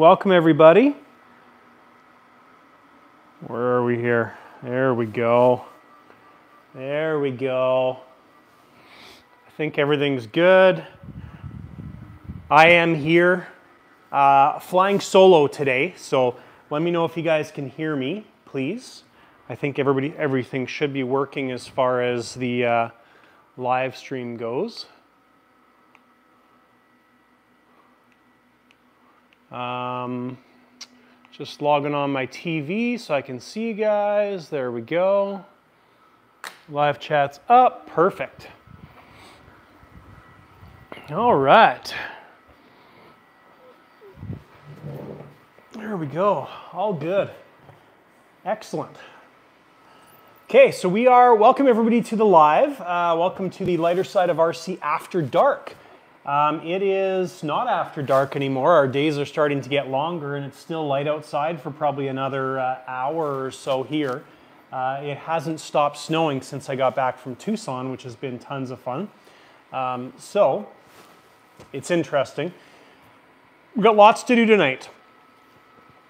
welcome everybody. Where are we here? There we go. There we go. I think everything's good. I am here uh, flying solo today, so let me know if you guys can hear me, please. I think everybody, everything should be working as far as the uh, live stream goes. Um, just logging on my TV so I can see you guys. There we go. Live chat's up. Perfect. All right. There we go. All good. Excellent. Okay, so we are, welcome everybody to the live. Uh, welcome to the lighter side of RC After Dark. Um, it is not after dark anymore. Our days are starting to get longer and it's still light outside for probably another uh, hour or so here. Uh, it hasn't stopped snowing since I got back from Tucson, which has been tons of fun. Um, so, it's interesting. We've got lots to do tonight.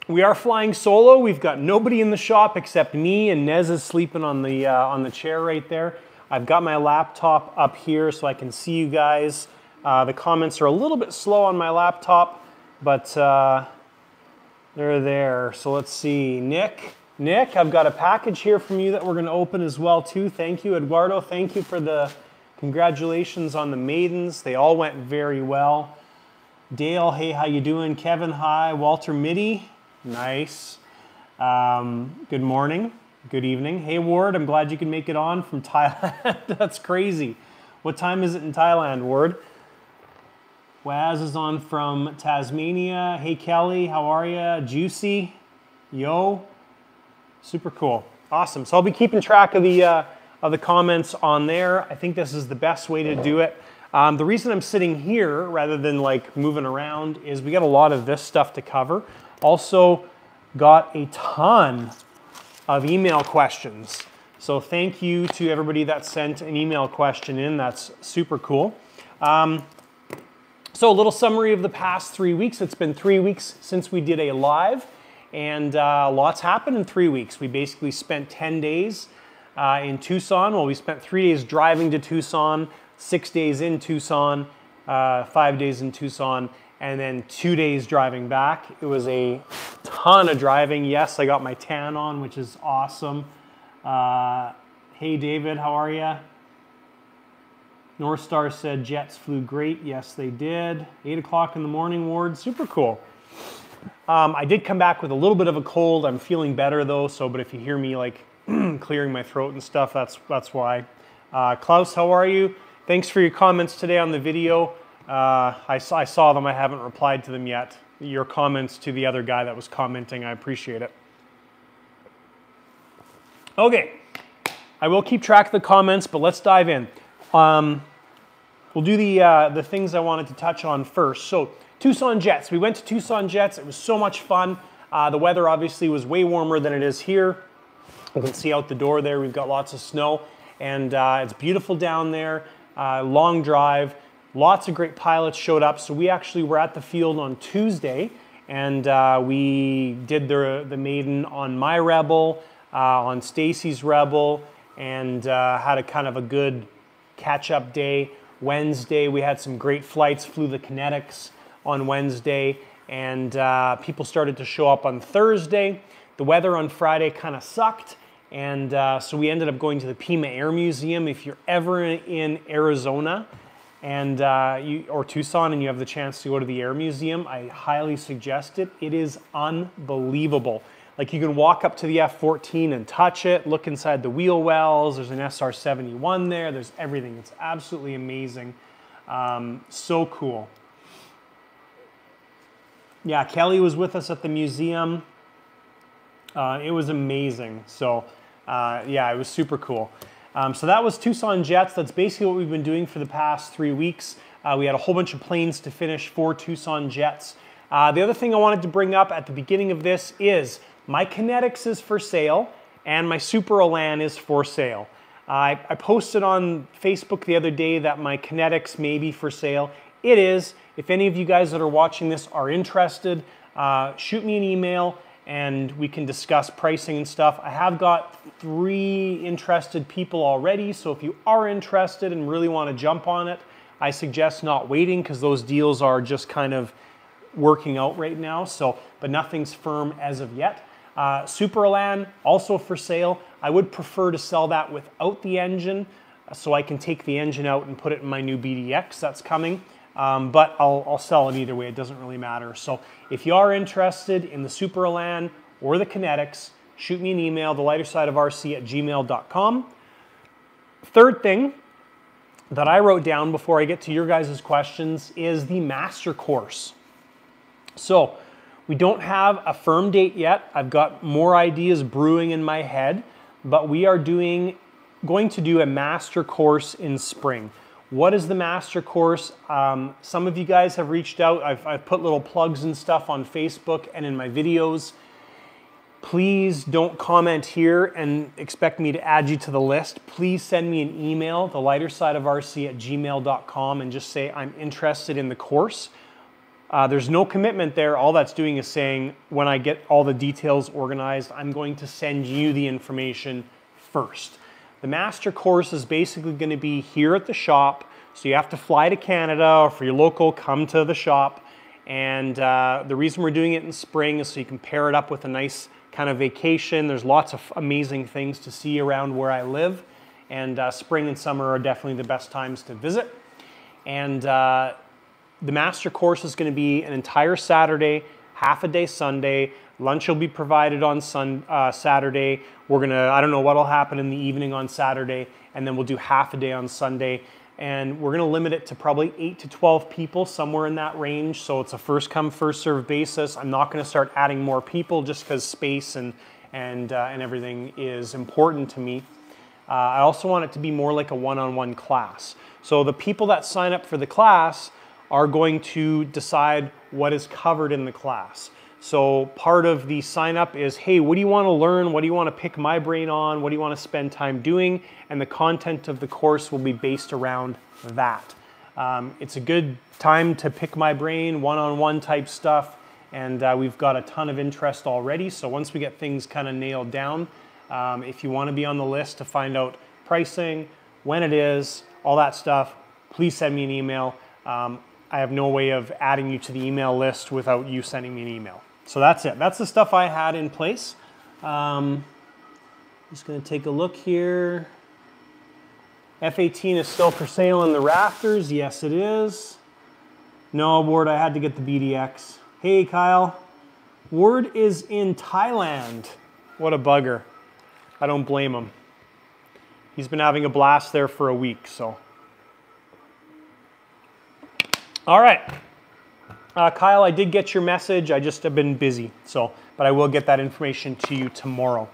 We are flying solo. We've got nobody in the shop except me and Nez is sleeping on the, uh, on the chair right there. I've got my laptop up here so I can see you guys. Uh, the comments are a little bit slow on my laptop, but uh, they're there. So let's see. Nick, Nick, I've got a package here from you that we're going to open as well too. Thank you, Eduardo. Thank you for the congratulations on the maidens. They all went very well. Dale, hey, how you doing? Kevin, hi. Walter Mitty, nice. Um, good morning. Good evening. Hey, Ward, I'm glad you can make it on from Thailand. That's crazy. What time is it in Thailand, Ward? Waz is on from Tasmania. Hey Kelly, how are you? Juicy, yo, super cool, awesome. So I'll be keeping track of the uh, of the comments on there. I think this is the best way to do it. Um, the reason I'm sitting here rather than like moving around is we got a lot of this stuff to cover. Also, got a ton of email questions. So thank you to everybody that sent an email question in. That's super cool. Um, so a little summary of the past three weeks. It's been three weeks since we did a live and uh, lots happened in three weeks. We basically spent 10 days uh, in Tucson. Well, we spent three days driving to Tucson, six days in Tucson, uh, five days in Tucson, and then two days driving back. It was a ton of driving. Yes, I got my tan on, which is awesome. Uh, hey, David, how are you? North Star said jets flew great. Yes, they did. 8 o'clock in the morning, Ward. Super cool. Um, I did come back with a little bit of a cold. I'm feeling better though, so but if you hear me like clearing my throat and stuff, that's, that's why. Uh, Klaus, how are you? Thanks for your comments today on the video. Uh, I, saw, I saw them. I haven't replied to them yet. Your comments to the other guy that was commenting, I appreciate it. Okay, I will keep track of the comments, but let's dive in. Um, We'll do the, uh, the things I wanted to touch on first. So Tucson Jets. We went to Tucson Jets. It was so much fun. Uh, the weather obviously was way warmer than it is here. You can see out the door there, we've got lots of snow and uh, it's beautiful down there. Uh, long drive. Lots of great pilots showed up. So we actually were at the field on Tuesday and uh, we did the, the maiden on my Rebel, uh, on Stacy's Rebel, and had a kind of a good catch-up day. Wednesday, we had some great flights, flew the kinetics on Wednesday, and uh, people started to show up on Thursday. The weather on Friday kind of sucked, and uh, so we ended up going to the Pima Air Museum. If you're ever in Arizona and uh, you, or Tucson and you have the chance to go to the Air Museum, I highly suggest it. It is unbelievable. Like you can walk up to the F-14 and touch it, look inside the wheel wells. There's an SR-71 there. There's everything. It's absolutely amazing. Um, so cool. Yeah, Kelly was with us at the museum. Uh, it was amazing. So uh, yeah, it was super cool. Um, so that was Tucson Jets. That's basically what we've been doing for the past three weeks. Uh, we had a whole bunch of planes to finish for Tucson Jets. Uh, the other thing I wanted to bring up at the beginning of this is my Kinetics is for sale and my Super Elan is for sale. I, I posted on Facebook the other day that my Kinetics may be for sale. It is. If any of you guys that are watching this are interested, uh, shoot me an email and we can discuss pricing and stuff. I have got three interested people already, so if you are interested and really want to jump on it, I suggest not waiting because those deals are just kind of working out right now. So, but nothing's firm as of yet. Uh, Super Elan also for sale. I would prefer to sell that without the engine, so I can take the engine out and put it in my new BDX that's coming. Um, but I'll, I'll, sell it either way, it doesn't really matter. So if you are interested in the Super Elan or the Kinetics, shoot me an email, the lighter side of RC at gmail.com. Third thing that I wrote down before I get to your guys' questions is the master course. So we don't have a firm date yet. I've got more ideas brewing in my head, but we are doing going to do a master course in spring. What is the master course? Um, some of you guys have reached out. I've, I've put little plugs and stuff on Facebook and in my videos. Please don't comment here and expect me to add you to the list. Please send me an email, the lighter side of RC at gmail.com, and just say I'm interested in the course. Uh, there's no commitment there. All that's doing is saying when I get all the details organized, I'm going to send you the information first. The master course is basically going to be here at the shop. So you have to fly to Canada or for your local, come to the shop. And uh, the reason we're doing it in spring is so you can pair it up with a nice kind of vacation. There's lots of amazing things to see around where I live. And uh, spring and summer are definitely the best times to visit. And uh, the master course is going to be an entire Saturday, half a day Sunday. Lunch will be provided on sun, uh, Saturday. We're gonna, I don't know what'll happen in the evening on Saturday, and then we'll do half a day on Sunday. And we're gonna limit it to probably eight to 12 people, somewhere in that range. So it's a first come, first serve basis. I'm not gonna start adding more people just because space and, and, uh, and everything is important to me. Uh, I also want it to be more like a one-on-one -on -one class. So the people that sign up for the class are going to decide what is covered in the class. So part of the sign up is, hey, what do you want to learn? What do you want to pick my brain on? What do you want to spend time doing? And the content of the course will be based around that. Um, it's a good time to pick my brain, one-on-one type stuff, and uh, we've got a ton of interest already. So once we get things kind of nailed down, um, if you want to be on the list to find out pricing, when it is, all that stuff, please send me an email. Um, I have no way of adding you to the email list without you sending me an email. So that's it. That's the stuff I had in place. Um, just going to take a look here. F-18 is still for sale in the rafters. Yes, it is. No, Ward, I had to get the BDX. Hey, Kyle. Ward is in Thailand. What a bugger. I don't blame him. He's been having a blast there for a week, so. All right. Uh, Kyle, I did get your message. I just have been busy, so but I will get that information to you tomorrow.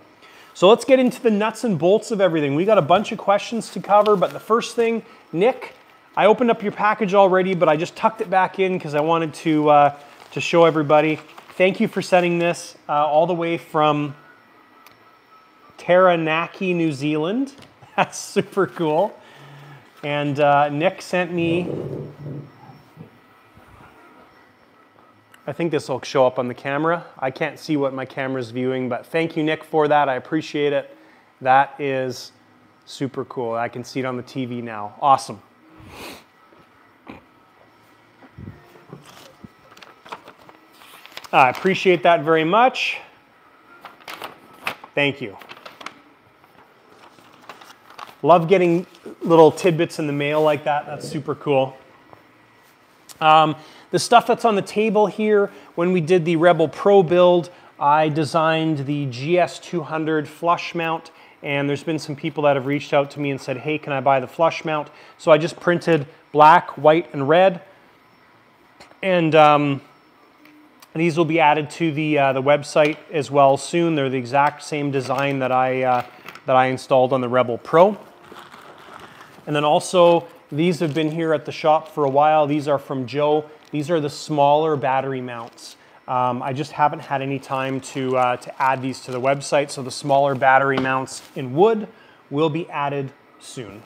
So let's get into the nuts and bolts of everything. We got a bunch of questions to cover, but the first thing, Nick, I opened up your package already, but I just tucked it back in because I wanted to uh, to show everybody. Thank you for sending this uh, all the way from Taranaki, New Zealand. That's super cool. And uh, Nick sent me I think this will show up on the camera. I can't see what my camera's viewing, but thank you, Nick, for that. I appreciate it. That is super cool. I can see it on the TV now. Awesome. I appreciate that very much. Thank you. Love getting little tidbits in the mail like that. That's super cool. Um, the stuff that's on the table here, when we did the Rebel Pro build, I designed the GS200 flush mount and there's been some people that have reached out to me and said, hey, can I buy the flush mount? So I just printed black, white, and red. And um, these will be added to the, uh, the website as well soon. They're the exact same design that I, uh, that I installed on the Rebel Pro. And then also, these have been here at the shop for a while. These are from Joe. These are the smaller battery mounts. Um, I just haven't had any time to, uh, to add these to the website, so the smaller battery mounts in wood will be added soon.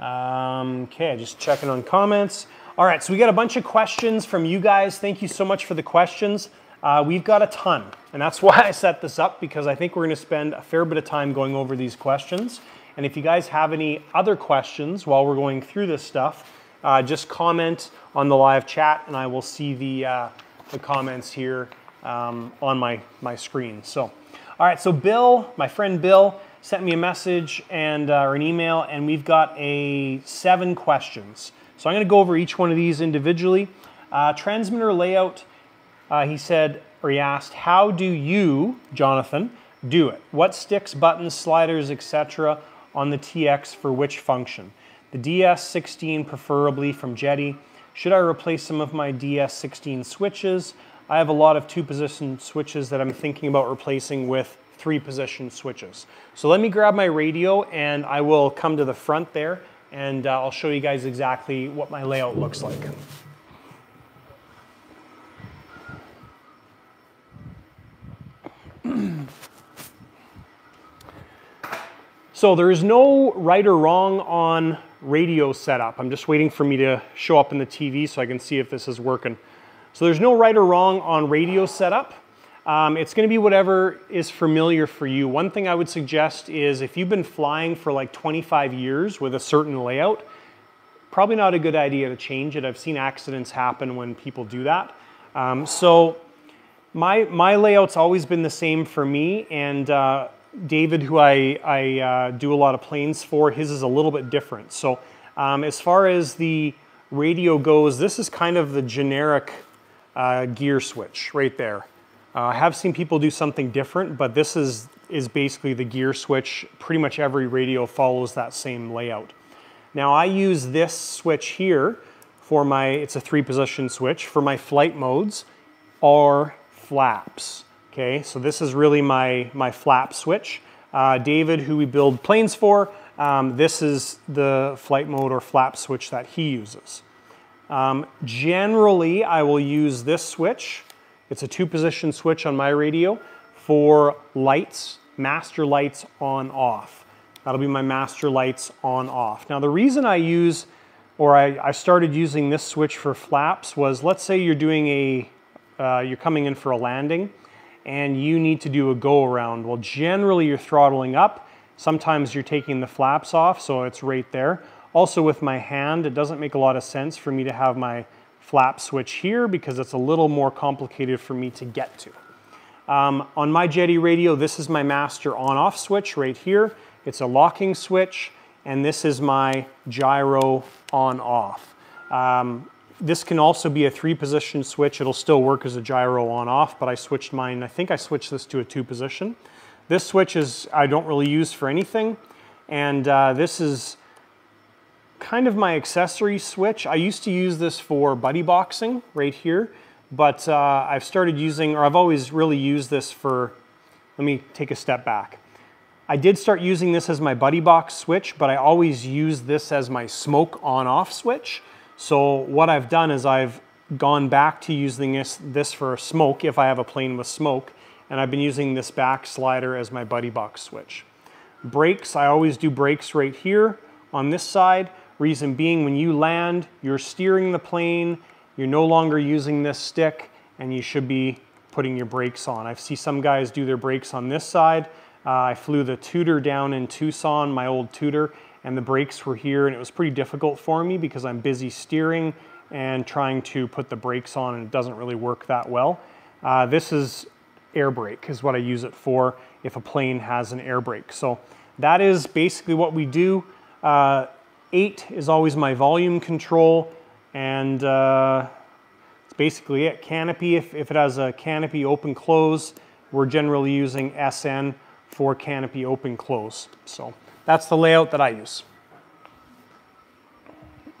Um, okay, just checking on comments. All right, so we got a bunch of questions from you guys. Thank you so much for the questions. Uh, we've got a ton, and that's why I set this up because I think we're going to spend a fair bit of time going over these questions. And if you guys have any other questions while we're going through this stuff, uh, just comment on the live chat, and I will see the, uh, the comments here um, on my, my screen. So, all right, so Bill, my friend Bill, sent me a message and uh, or an email, and we've got a seven questions. So I'm going to go over each one of these individually. Uh, transmitter layout, uh, he said, or he asked, how do you, Jonathan, do it? What sticks, buttons, sliders, etc. on the TX for which function? The DS16 preferably from Jeti. Should I replace some of my DS16 switches? I have a lot of two position switches that I'm thinking about replacing with three position switches. So let me grab my radio and I will come to the front there and uh, I'll show you guys exactly what my layout looks like. so there is no right or wrong on radio setup. I'm just waiting for me to show up in the TV so I can see if this is working. So there's no right or wrong on radio setup. Um, it's gonna be whatever is familiar for you. One thing I would suggest is if you've been flying for like 25 years with a certain layout, probably not a good idea to change it. I've seen accidents happen when people do that. Um, so my, my layout's always been the same for me and uh, David, who I, I uh, do a lot of planes for, his is a little bit different. So um, as far as the radio goes, this is kind of the generic uh, gear switch right there. Uh, I have seen people do something different, but this is, is basically the gear switch. Pretty much every radio follows that same layout. Now I use this switch here for my, it's a three position switch, for my flight modes or flaps. Okay, so this is really my, my flap switch. Uh, David, who we build planes for, um, this is the flight mode or flap switch that he uses. Um, generally, I will use this switch. It's a two position switch on my radio for lights, master lights on off. That'll be my master lights on off. Now the reason I use, or I, I started using this switch for flaps was let's say you're doing a, uh, you're coming in for a landing and you need to do a go around. Well, generally you're throttling up. Sometimes you're taking the flaps off, so it's right there. Also with my hand, it doesn't make a lot of sense for me to have my flap switch here because it's a little more complicated for me to get to. Um, on my Jeti radio, this is my master on-off switch right here. It's a locking switch, and this is my gyro on-off. Um, this can also be a three position switch. It'll still work as a gyro on-off, but I switched mine, I think I switched this to a two position. This switch is, I don't really use for anything, and uh, this is kind of my accessory switch. I used to use this for buddy boxing right here, but uh, I've started using, or I've always really used this for, let me take a step back. I did start using this as my buddy box switch, but I always use this as my smoke on off switch. So what I've done is I've gone back to using this, this for smoke if I have a plane with smoke, and I've been using this back slider as my buddy box switch. Brakes, I always do brakes right here on this side. Reason being, when you land, you're steering the plane, you're no longer using this stick, and you should be putting your brakes on. I see some guys do their brakes on this side. Uh, I flew the Tutor down in Tucson, my old Tutor, and the brakes were here, and it was pretty difficult for me because I'm busy steering and trying to put the brakes on, and it doesn't really work that well. Uh, this is air brake is what I use it for if a plane has an air brake. So that is basically what we do. Uh, Eight is always my volume control, and uh, it's basically it. Canopy, if, if it has a canopy open close, we're generally using SN for canopy open close. So that's the layout that I use.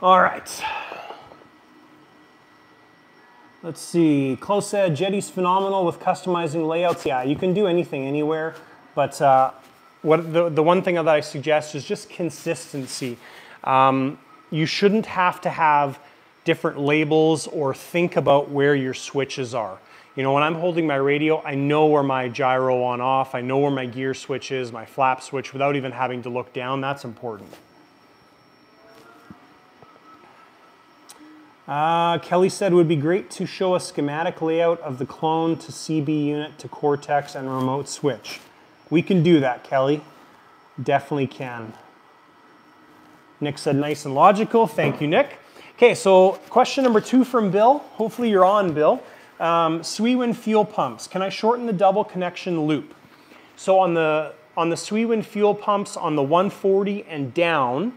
All right. Let's see. Klaus said Jeti's phenomenal with customizing layouts. Yeah, you can do anything anywhere. But uh, what the, the one thing that I suggest is just consistency. Um, you shouldn't have to have different labels or think about where your switches are. You know, when I'm holding my radio, I know where my gyro on off, I know where my gear switch is, my flap switch, without even having to look down. That's important. Uh, Kelly said it would be great to show a schematic layout of the clone to CB unit to Cortex and remote switch. We can do that, Kelly. Definitely can. Nick said nice and logical. Thank you, Nick. Okay, so question number two from Bill. Hopefully you're on, Bill. Um, Swiwin fuel pumps. Can I shorten the double connection loop? So on the on the Swiwin fuel pumps on the 140 and down,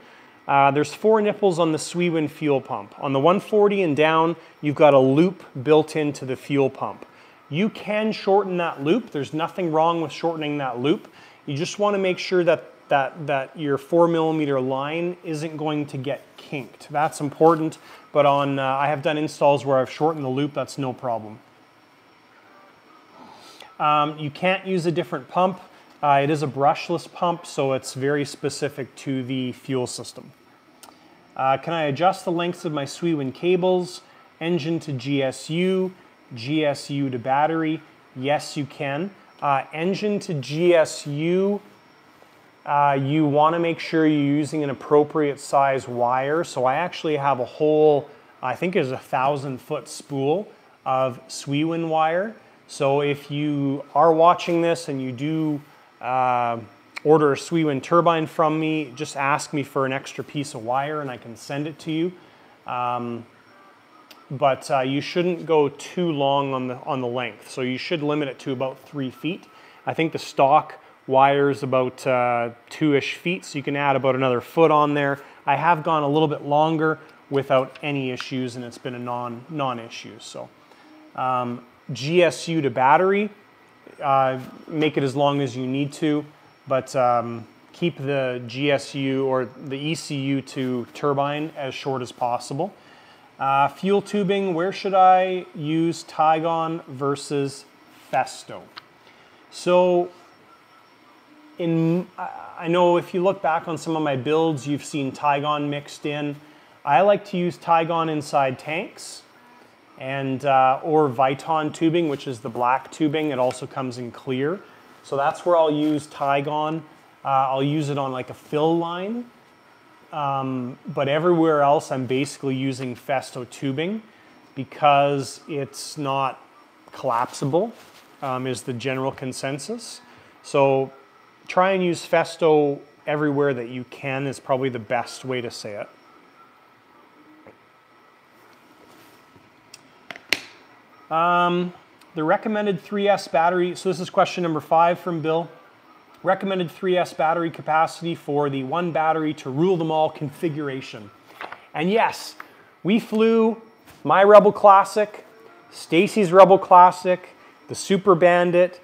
uh, there's four nipples on the Swiwin fuel pump. On the 140 and down, you've got a loop built into the fuel pump. You can shorten that loop. There's nothing wrong with shortening that loop. You just want to make sure that that, that your four millimeter line isn't going to get kinked. That's important, but on uh, I have done installs where I've shortened the loop, that's no problem. Um, you can't use a different pump. Uh, it is a brushless pump, so it's very specific to the fuel system. Uh, can I adjust the lengths of my Swiwin cables, engine to GSU, GSU to battery? Yes, you can. Uh, engine to GSU uh, you want to make sure you're using an appropriate size wire. So I actually have a whole, I think it's a thousand foot spool of Swiwin wire. So if you are watching this and you do uh, order a Swiwin turbine from me, just ask me for an extra piece of wire and I can send it to you. Um, but uh, you shouldn't go too long on the, on the length. So you should limit it to about three feet. I think the stock wires about uh, two-ish feet, so you can add about another foot on there. I have gone a little bit longer without any issues, and it's been a non, non-issue. So um, GSU to battery, uh, make it as long as you need to, but um, keep the GSU or the ECU to turbine as short as possible. Uh, fuel tubing, where should I use Tygon versus Festo? So in, I know if you look back on some of my builds, you've seen Tygon mixed in. I like to use Tygon inside tanks and uh, or Viton tubing, which is the black tubing. It also comes in clear. So that's where I'll use Tygon. Uh, I'll use it on like a fill line. Um, but everywhere else, I'm basically using Festo tubing because it's not collapsible, um, is the general consensus. So try and use Festo everywhere that you can is probably the best way to say it. Um, the recommended 3S battery, so this is question number five from Bill. Recommended 3S battery capacity for the one battery to rule them all configuration. And yes, we flew my Rebel Classic, Stacy's Rebel Classic, the Super Bandit,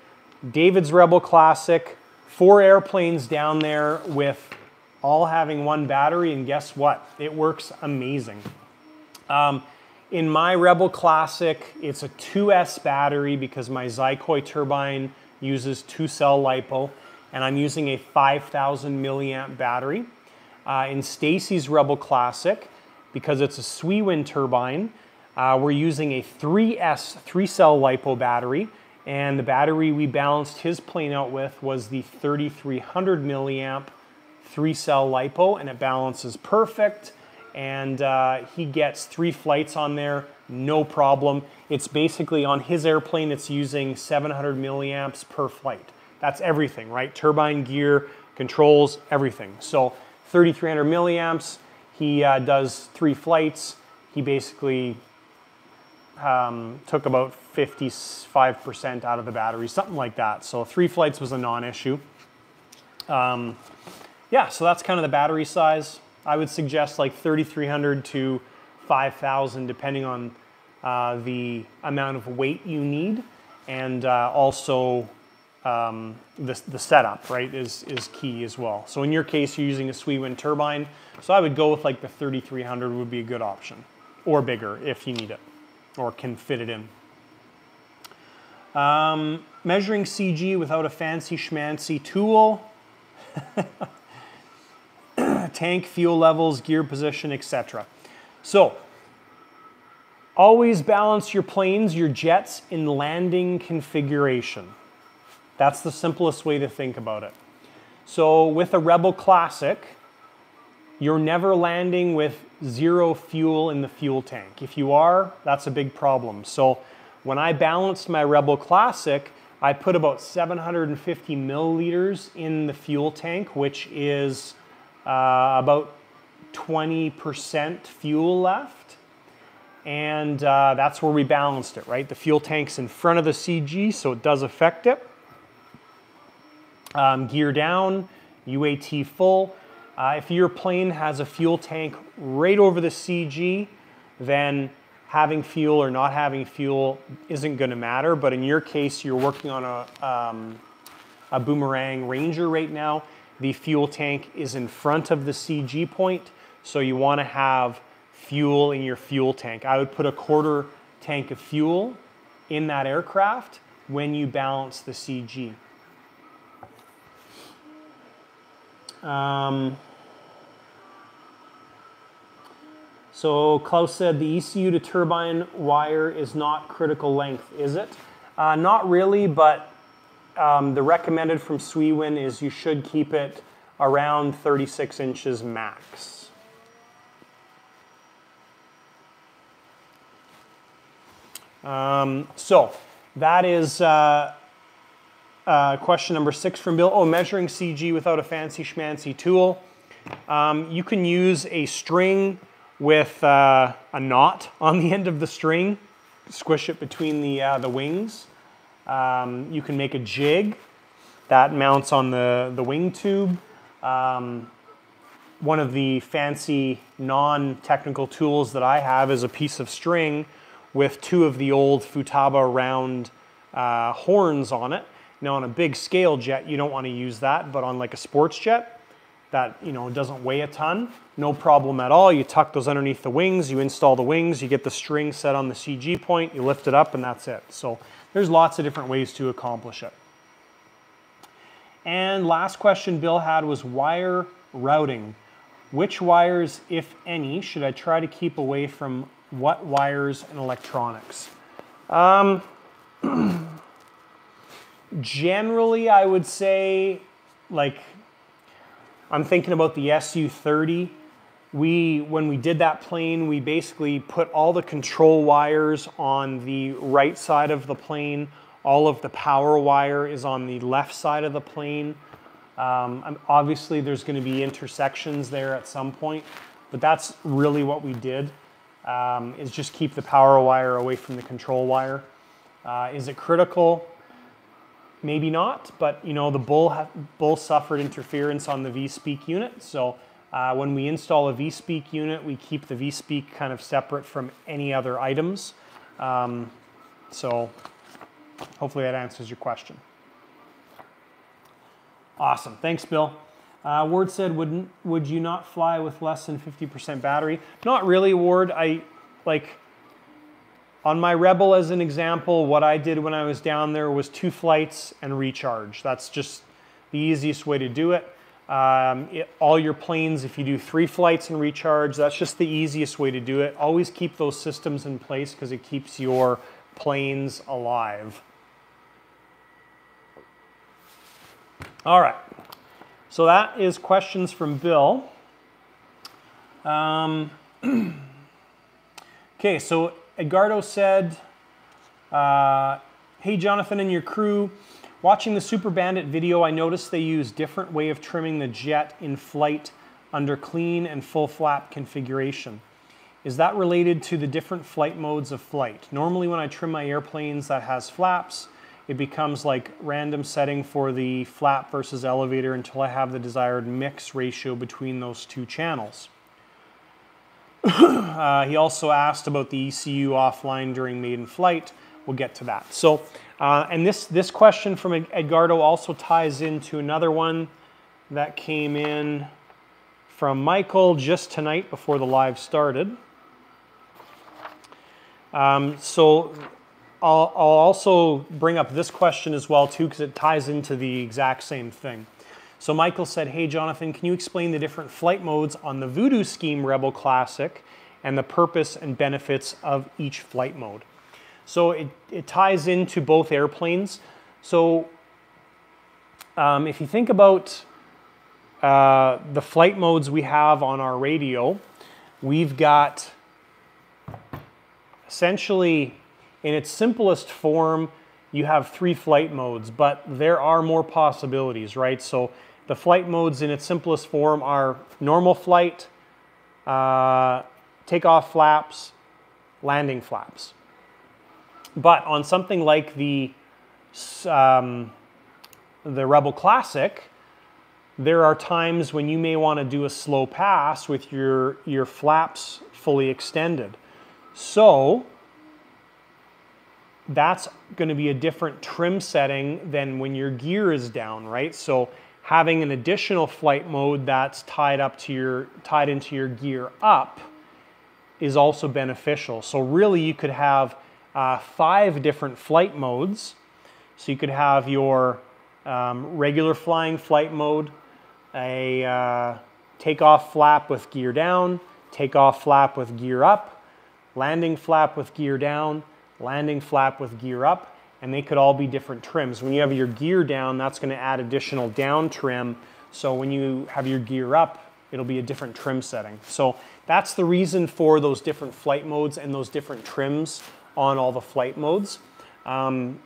David's Rebel Classic, four airplanes down there with all having one battery, and guess what? It works amazing. Um, in my Rebel Classic, it's a 2S battery because my Xicoy turbine uses two cell LiPo, and I'm using a 5,000 milliamp battery. Uh, in Stacy's Rebel Classic, because it's a Swiwin turbine, uh, we're using a 3S three cell LiPo battery, and the battery we balanced his plane out with was the 3300 milliamp three cell LiPo and it balances perfect. And uh, he gets three flights on there, no problem. It's basically on his airplane, it's using 700 milliamps per flight. That's everything, right? Turbine, gear, controls, everything. So 3300 milliamps, he uh, does three flights. He basically um, took about 55% out of the battery, something like that. So three flights was a non-issue. Um, yeah, so that's kind of the battery size. I would suggest like 3,300 to 5,000 depending on uh, the amount of weight you need and uh, also um, the, the setup, right, is, is key as well. So in your case, you're using a Swiwin turbine. So I would go with like the 3,300 would be a good option or bigger if you need it or can fit it in. Um, measuring CG without a fancy schmancy tool. Tank fuel levels, gear position, etc. So always balance your planes, your jets in landing configuration. That's the simplest way to think about it. So with a Rebel Classic, you're never landing with zero fuel in the fuel tank. If you are, that's a big problem. So when I balanced my Rebel Classic, I put about 750 milliliters in the fuel tank, which is uh, about 20% fuel left. And uh, that's where we balanced it, right? The fuel tank's in front of the CG, so it does affect it. Um, gear down, UAT full. Uh, if your plane has a fuel tank right over the CG, then having fuel or not having fuel isn't going to matter. But in your case, you're working on a, um, a Boomerang Ranger right now. The fuel tank is in front of the CG point, so you want to have fuel in your fuel tank. I would put a quarter tank of fuel in that aircraft when you balance the CG. Um, so Klaus said the ECU to turbine wire is not critical length, is it? Uh, not really, but um, the recommended from Swiwin is you should keep it around 36 inches max. Um, so that is uh, uh, question number six from Bill. Oh, measuring CG without a fancy schmancy tool. Um, you can use a string with uh, a knot on the end of the string, squish it between the, uh, the wings. Um, you can make a jig that mounts on the, the wing tube. Um, one of the fancy non-technical tools that I have is a piece of string with two of the old Futaba round uh, horns on it. Now on a big scale jet, you don't want to use that, but on like a sports jet that you know doesn't weigh a ton, no problem at all. You tuck those underneath the wings, you install the wings, you get the string set on the CG point, you lift it up and that's it. So there's lots of different ways to accomplish it. And last question Bill had was wire routing. Which wires, if any, should I try to keep away from what wires and electronics? Um, generally, I would say, like, I'm thinking about the SU-30. We, when we did that plane, we basically put all the control wires on the right side of the plane. All of the power wire is on the left side of the plane. Um, obviously, there's going to be intersections there at some point, but that's really what we did, um, is just keep the power wire away from the control wire. Uh, is it critical? Maybe not, but you know the bull bull suffered interference on the vSpeak unit. So uh, when we install a vSpeak unit, we keep the vSpeak kind of separate from any other items. Um, so hopefully that answers your question. Awesome, thanks, Bill. Uh, Ward said, "Would would you not fly with less than 50% battery?" Not really, Ward. I like on my Rebel, as an example, what I did when I was down there was two flights and recharge. That's just the easiest way to do it. Um, it, all your planes, if you do three flights and recharge, that's just the easiest way to do it. Always keep those systems in place because it keeps your planes alive. All right, so that is questions from Bill. Um, okay, so Edgardo said, uh, Hey, Jonathan and your crew, watching the Super Bandit video, I noticed they use different way of trimming the jet in flight under clean and full flap configuration. Is that related to the different flight modes of flight? Normally when I trim my airplanes that has flaps, it becomes like random setting for the flap versus elevator until I have the desired mix ratio between those two channels. Uh, he also asked about the ECU offline during maiden flight. We'll get to that. So, uh, and this, this question from Edgardo also ties into another one that came in from Michael just tonight before the live started. Um, so I'll, I'll also bring up this question as well too because it ties into the exact same thing. So Michael said, hey Jonathan, can you explain the different flight modes on the Voodoo Scheme Rebel Classic and the purpose and benefits of each flight mode. So it, it ties into both airplanes. So um, if you think about uh, the flight modes we have on our radio, we've got essentially in its simplest form, you have three flight modes, but there are more possibilities, right? So the flight modes in its simplest form are normal flight, uh, takeoff flaps, landing flaps. But on something like the, um, the Rebel Classic, there are times when you may want to do a slow pass with your, your flaps fully extended. So that's going to be a different trim setting than when your gear is down, right? So having an additional flight mode that's tied up to your tied into your gear up is also beneficial. So really you could have uh, five different flight modes. So you could have your um, regular flying flight mode, a uh, takeoff flap with gear down, takeoff flap with gear up, landing flap with gear down, landing flap with gear up, and they could all be different trims. When you have your gear down, that's gonna add additional down trim. So when you have your gear up, it'll be a different trim setting. So that's the reason for those different flight modes and those different trims on all the flight modes. Um,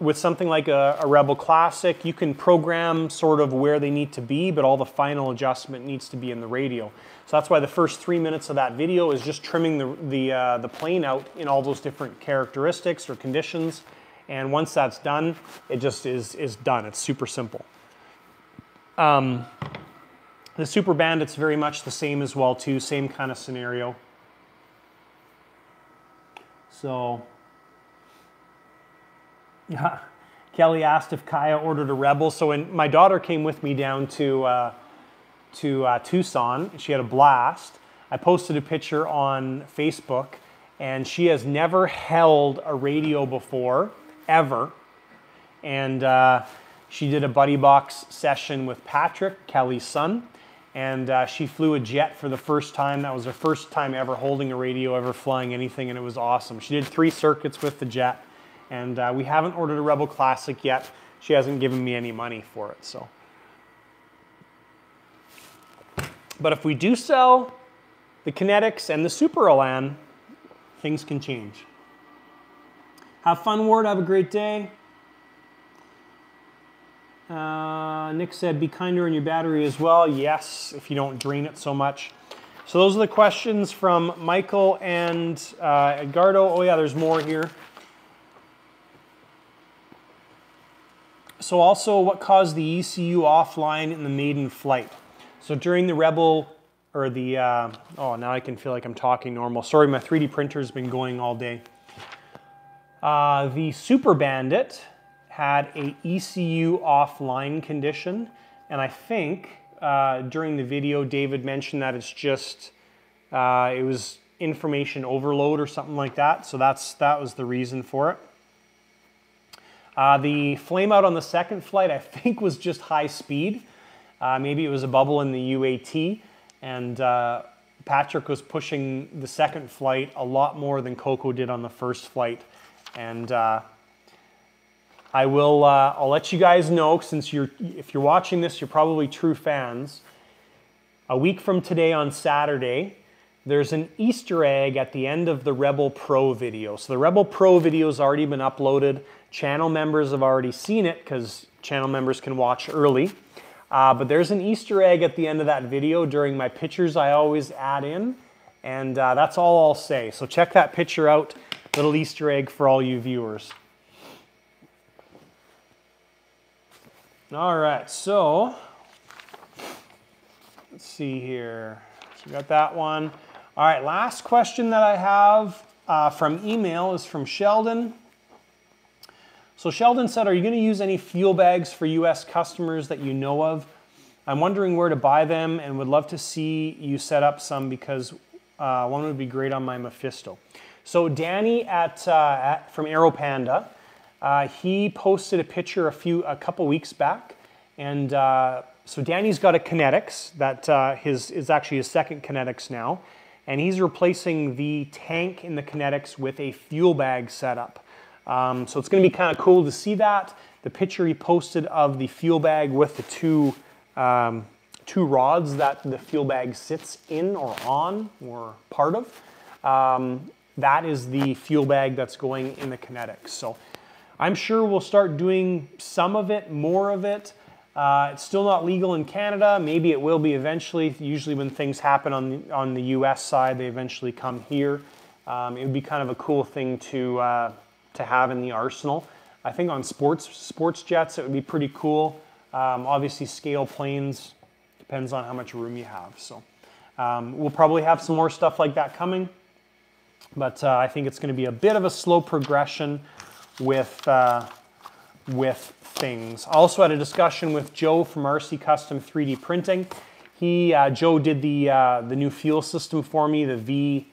with something like a, a, Rebel Classic, you can program sort of where they need to be, but all the final adjustment needs to be in the radio. So that's why the first three minutes of that video is just trimming the, the, uh, the plane out in all those different characteristics or conditions. And once that's done, it just is, is done. It's super simple. Um, the Super Bandit's very much the same as well too, same kind of scenario. So, yeah. Kelly asked if Kaya ordered a Rebel. So when my daughter came with me down to uh, to uh, Tucson. She had a blast. I posted a picture on Facebook, and she has never held a radio before, ever. And uh, she did a buddy box session with Patrick, Kelly's son, and uh, she flew a jet for the first time. That was her first time ever holding a radio, ever flying anything, and it was awesome. She did three circuits with the jet, and uh, we haven't ordered a Rebel Classic yet. She hasn't given me any money for it, so. But if we do sell the kinetics and the super Elan, things can change. Have fun, Ward. Have a great day. Uh, Nick said, be kinder on your battery as well. Yes, if you don't drain it so much. So those are the questions from Michael and uh, Edgardo. Oh yeah, there's more here. So also, what caused the ECU offline in the maiden flight? So during the Rebel, or the, uh, oh, now I can feel like I'm talking normal. Sorry, my 3D printer's been going all day. Uh, the Super Bandit had a ECU offline condition, and I think uh, during the video, David mentioned that it's just, uh, it was information overload or something like that. So that's, that was the reason for it. Uh, the flame out on the second flight, I think was just high speed. Uh, maybe it was a bubble in the UAT, and uh, Patrick was pushing the second flight a lot more than Coco did on the first flight. And uh, I will, uh, I'll let you guys know, since you're, if you're watching this, you're probably true fans. A week from today on Saturday, there's an Easter egg at the end of the Rebel Pro video. So the Rebel Pro video has already been uploaded. Channel members have already seen it because channel members can watch early. Uh, but there's an Easter egg at the end of that video during my pictures I always add in. And uh, that's all I'll say. So check that picture out, little Easter egg for all you viewers. All right, so let's see here. So we got that one. All right, last question that I have uh, from email is from Sheldon. So Sheldon said, are you going to use any fuel bags for US customers that you know of? I'm wondering where to buy them and would love to see you set up some because uh, one would be great on my Mephisto. So Danny at, uh, at from Aeropanda, uh, he posted a picture a few a couple weeks back, and uh, so Danny's got a Kinetics that uh, his is actually his second Kinetics now, and he's replacing the tank in the Kinetics with a fuel bag setup. Um, so it's going to be kind of cool to see that. The picture he posted of the fuel bag with the two um, two rods that the fuel bag sits in or on or part of. Um, that is the fuel bag that's going in the Kinetics. So I'm sure we'll start doing some of it, more of it. Uh, it's still not legal in Canada. Maybe it will be eventually. Usually when things happen on the, on the US side, they eventually come here. Um, it would be kind of a cool thing to, uh, to have in the arsenal. I think on sports, sports jets, it would be pretty cool. Um, obviously scale planes, depends on how much room you have. So um, we'll probably have some more stuff like that coming. But uh, I think it's going to be a bit of a slow progression with, uh, with things. I also had a discussion with Joe from RC Custom 3D Printing. He, uh, Joe did the, uh, the new fuel system for me, the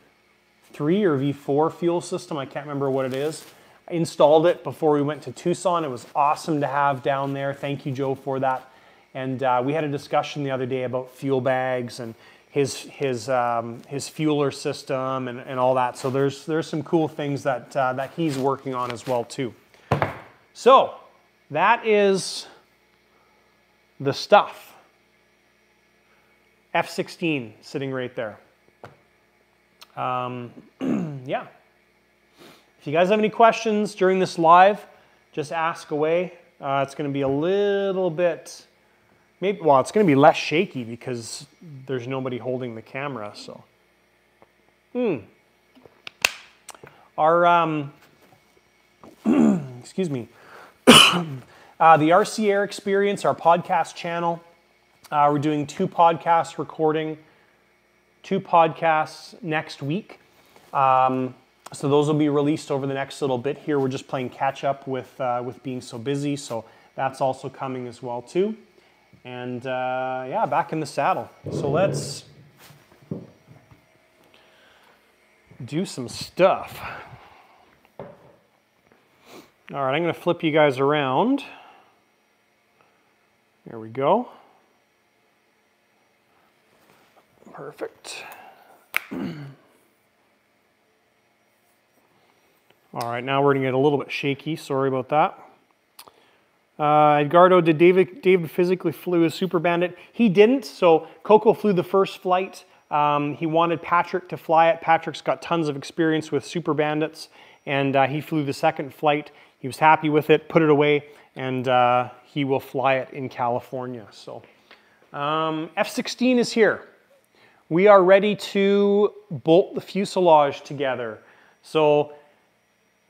V3 or V4 fuel system. I can't remember what it is. Installed it before we went to Tucson. It was awesome to have down there. Thank you, Joe, for that. And uh, we had a discussion the other day about fuel bags and his his um, his fueler system and, and all that. So there's there's some cool things that uh, that he's working on as well too. So that is the stuff. F16 sitting right there. Um, yeah. If you guys have any questions during this live, just ask away. Uh, it's going to be a little bit Maybe, well, it's going to be less shaky because there's nobody holding the camera, so. Hmm. Our, um, excuse me, uh, the RC Air Experience, our podcast channel, uh, we're doing two podcasts recording, two podcasts next week. Um, so those will be released over the next little bit here. We're just playing catch up with, uh, with being so busy, so that's also coming as well too. And uh, yeah, back in the saddle. So let's do some stuff. All right, I'm going to flip you guys around. There we go. Perfect. All right, now we're to get a little bit shaky. Sorry about that. Uh, Edgardo, did David, David physically flew a Super Bandit? He didn't, so Coco flew the first flight. Um, he wanted Patrick to fly it. Patrick's got tons of experience with Super Bandits, and uh, he flew the second flight. He was happy with it, put it away, and uh, he will fly it in California. So um, F-16 is here. We are ready to bolt the fuselage together. So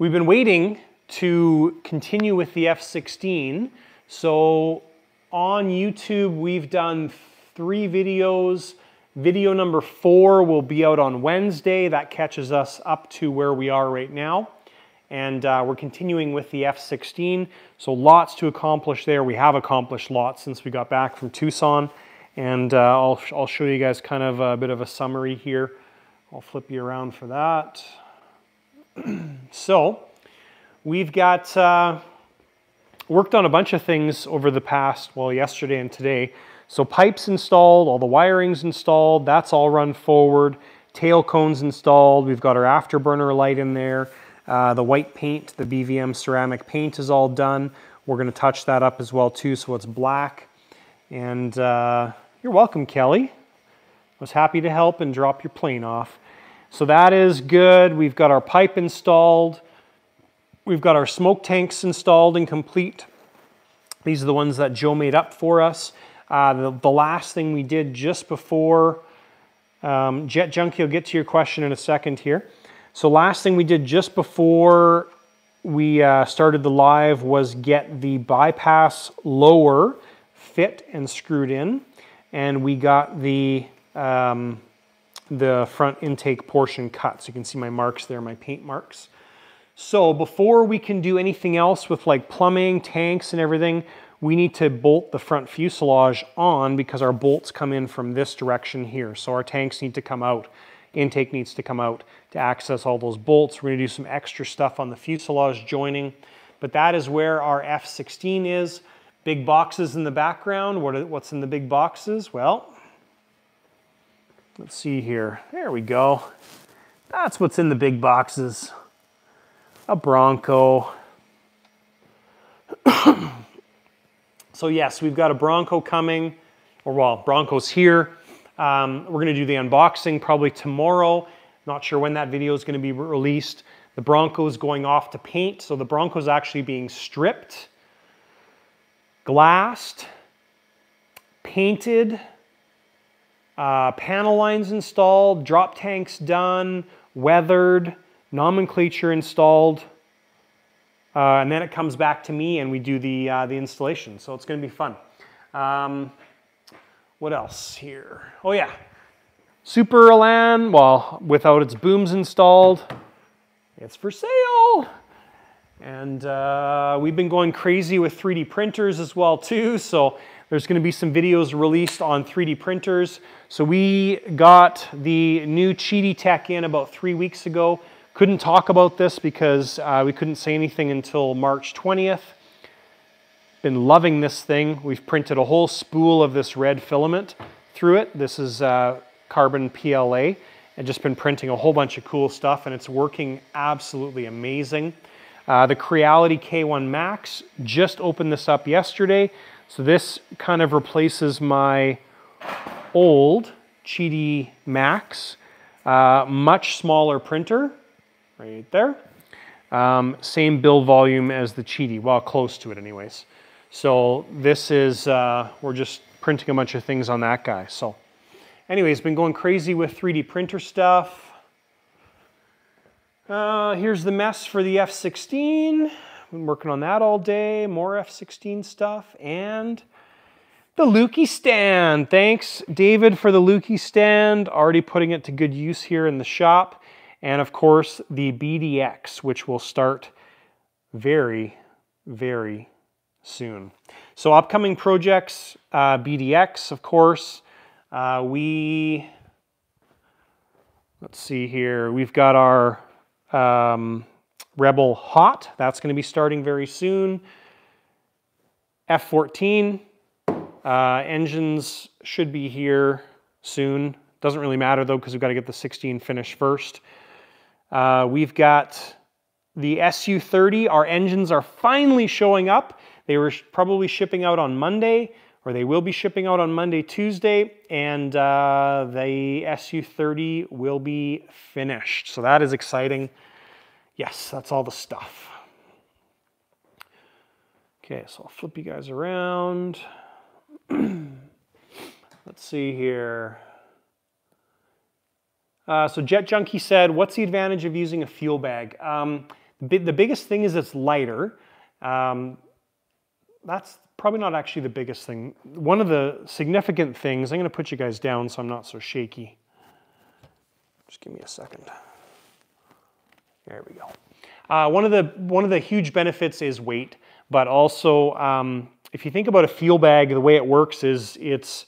we've been waiting to continue with the F-16. So on YouTube, we've done three videos. Video number four will be out on Wednesday. That catches us up to where we are right now. And uh, we're continuing with the F-16. So lots to accomplish there. We have accomplished lots since we got back from Tucson. And uh, I'll, I'll show you guys kind of a bit of a summary here. I'll flip you around for that. so We've got uh, worked on a bunch of things over the past, well, yesterday and today. So pipes installed, all the wiring's installed, that's all run forward. Tail cones installed, we've got our afterburner light in there. Uh, the white paint, the BVM ceramic paint is all done. We're gonna touch that up as well too, so it's black. And uh, you're welcome, Kelly. Was happy to help and drop your plane off. So that is good. We've got our pipe installed. We've got our smoke tanks installed and complete. These are the ones that Joe made up for us. Uh, the, the, last thing we did just before, um, Jet Junkie, I'll get to your question in a second here. So last thing we did just before we uh, started the live was get the bypass lower fit and screwed in. And we got the, um, the front intake portion cut. So you can see my marks there, my paint marks. So before we can do anything else with like plumbing, tanks and everything, we need to bolt the front fuselage on because our bolts come in from this direction here. So our tanks need to come out, intake needs to come out to access all those bolts. We're gonna do some extra stuff on the fuselage joining, but that is where our F-16 is. Big boxes in the background. What, what's in the big boxes? Well, let's see here. There we go. That's what's in the big boxes. A Bronco. so yes, we've got a Bronco coming, or well, Bronco's here. Um, we're gonna do the unboxing probably tomorrow. Not sure when that video is gonna be released. The Bronco is going off to paint, so the Bronco is actually being stripped, glassed, painted, uh, panel lines installed, drop tanks done, weathered, nomenclature installed, uh, and then it comes back to me and we do the, uh, the installation. So it's gonna be fun. Um, what else here? Oh yeah, Super Elan, well, without its booms installed, it's for sale. And uh, we've been going crazy with 3D printers as well too. So there's gonna be some videos released on 3D printers. So we got the new Qidi Tech in about three weeks ago. Couldn't talk about this because uh, we couldn't say anything until March 20th. Been loving this thing. We've printed a whole spool of this red filament through it. This is uh, carbon PLA and just been printing a whole bunch of cool stuff and it's working absolutely amazing. Uh, the Creality K1 Max just opened this up yesterday. So this kind of replaces my old Qidi Max, uh, much smaller printer, right there. Um, same build volume as the Qidi, well, close to it anyways. So this is, uh, we're just printing a bunch of things on that guy. So anyways, been going crazy with 3D printer stuff. Uh, here's the mess for the F-16. Been working on that all day, more F-16 stuff, and the Lukey stand. Thanks, David, for the Lukey stand. Already putting it to good use here in the shop. And of course, the BDX, which will start very, very soon. So upcoming projects, uh, BDX, of course. Uh, we, let's see here, we've got our um, Rebel Hot, that's going to be starting very soon. F-14, uh, engines should be here soon. Doesn't really matter though because we've got to get the 16 finished first. Uh, we've got the SU-30. Our engines are finally showing up. They were probably shipping out on Monday or they will be shipping out on Monday, Tuesday, and uh, the SU-30 will be finished. So that is exciting. Yes, that's all the stuff. Okay, so I'll flip you guys around. Let's see here. Uh, so Jet Junkie said, what's the advantage of using a fuel bag? Um, the, biggest thing is it's lighter. Um, that's probably not actually the biggest thing. One of the significant things, I'm gonna put you guys down so I'm not so shaky. Just give me a second. There we go. Uh, one, of the, one of the huge benefits is weight, but also um, if you think about a fuel bag, the way it works is it's,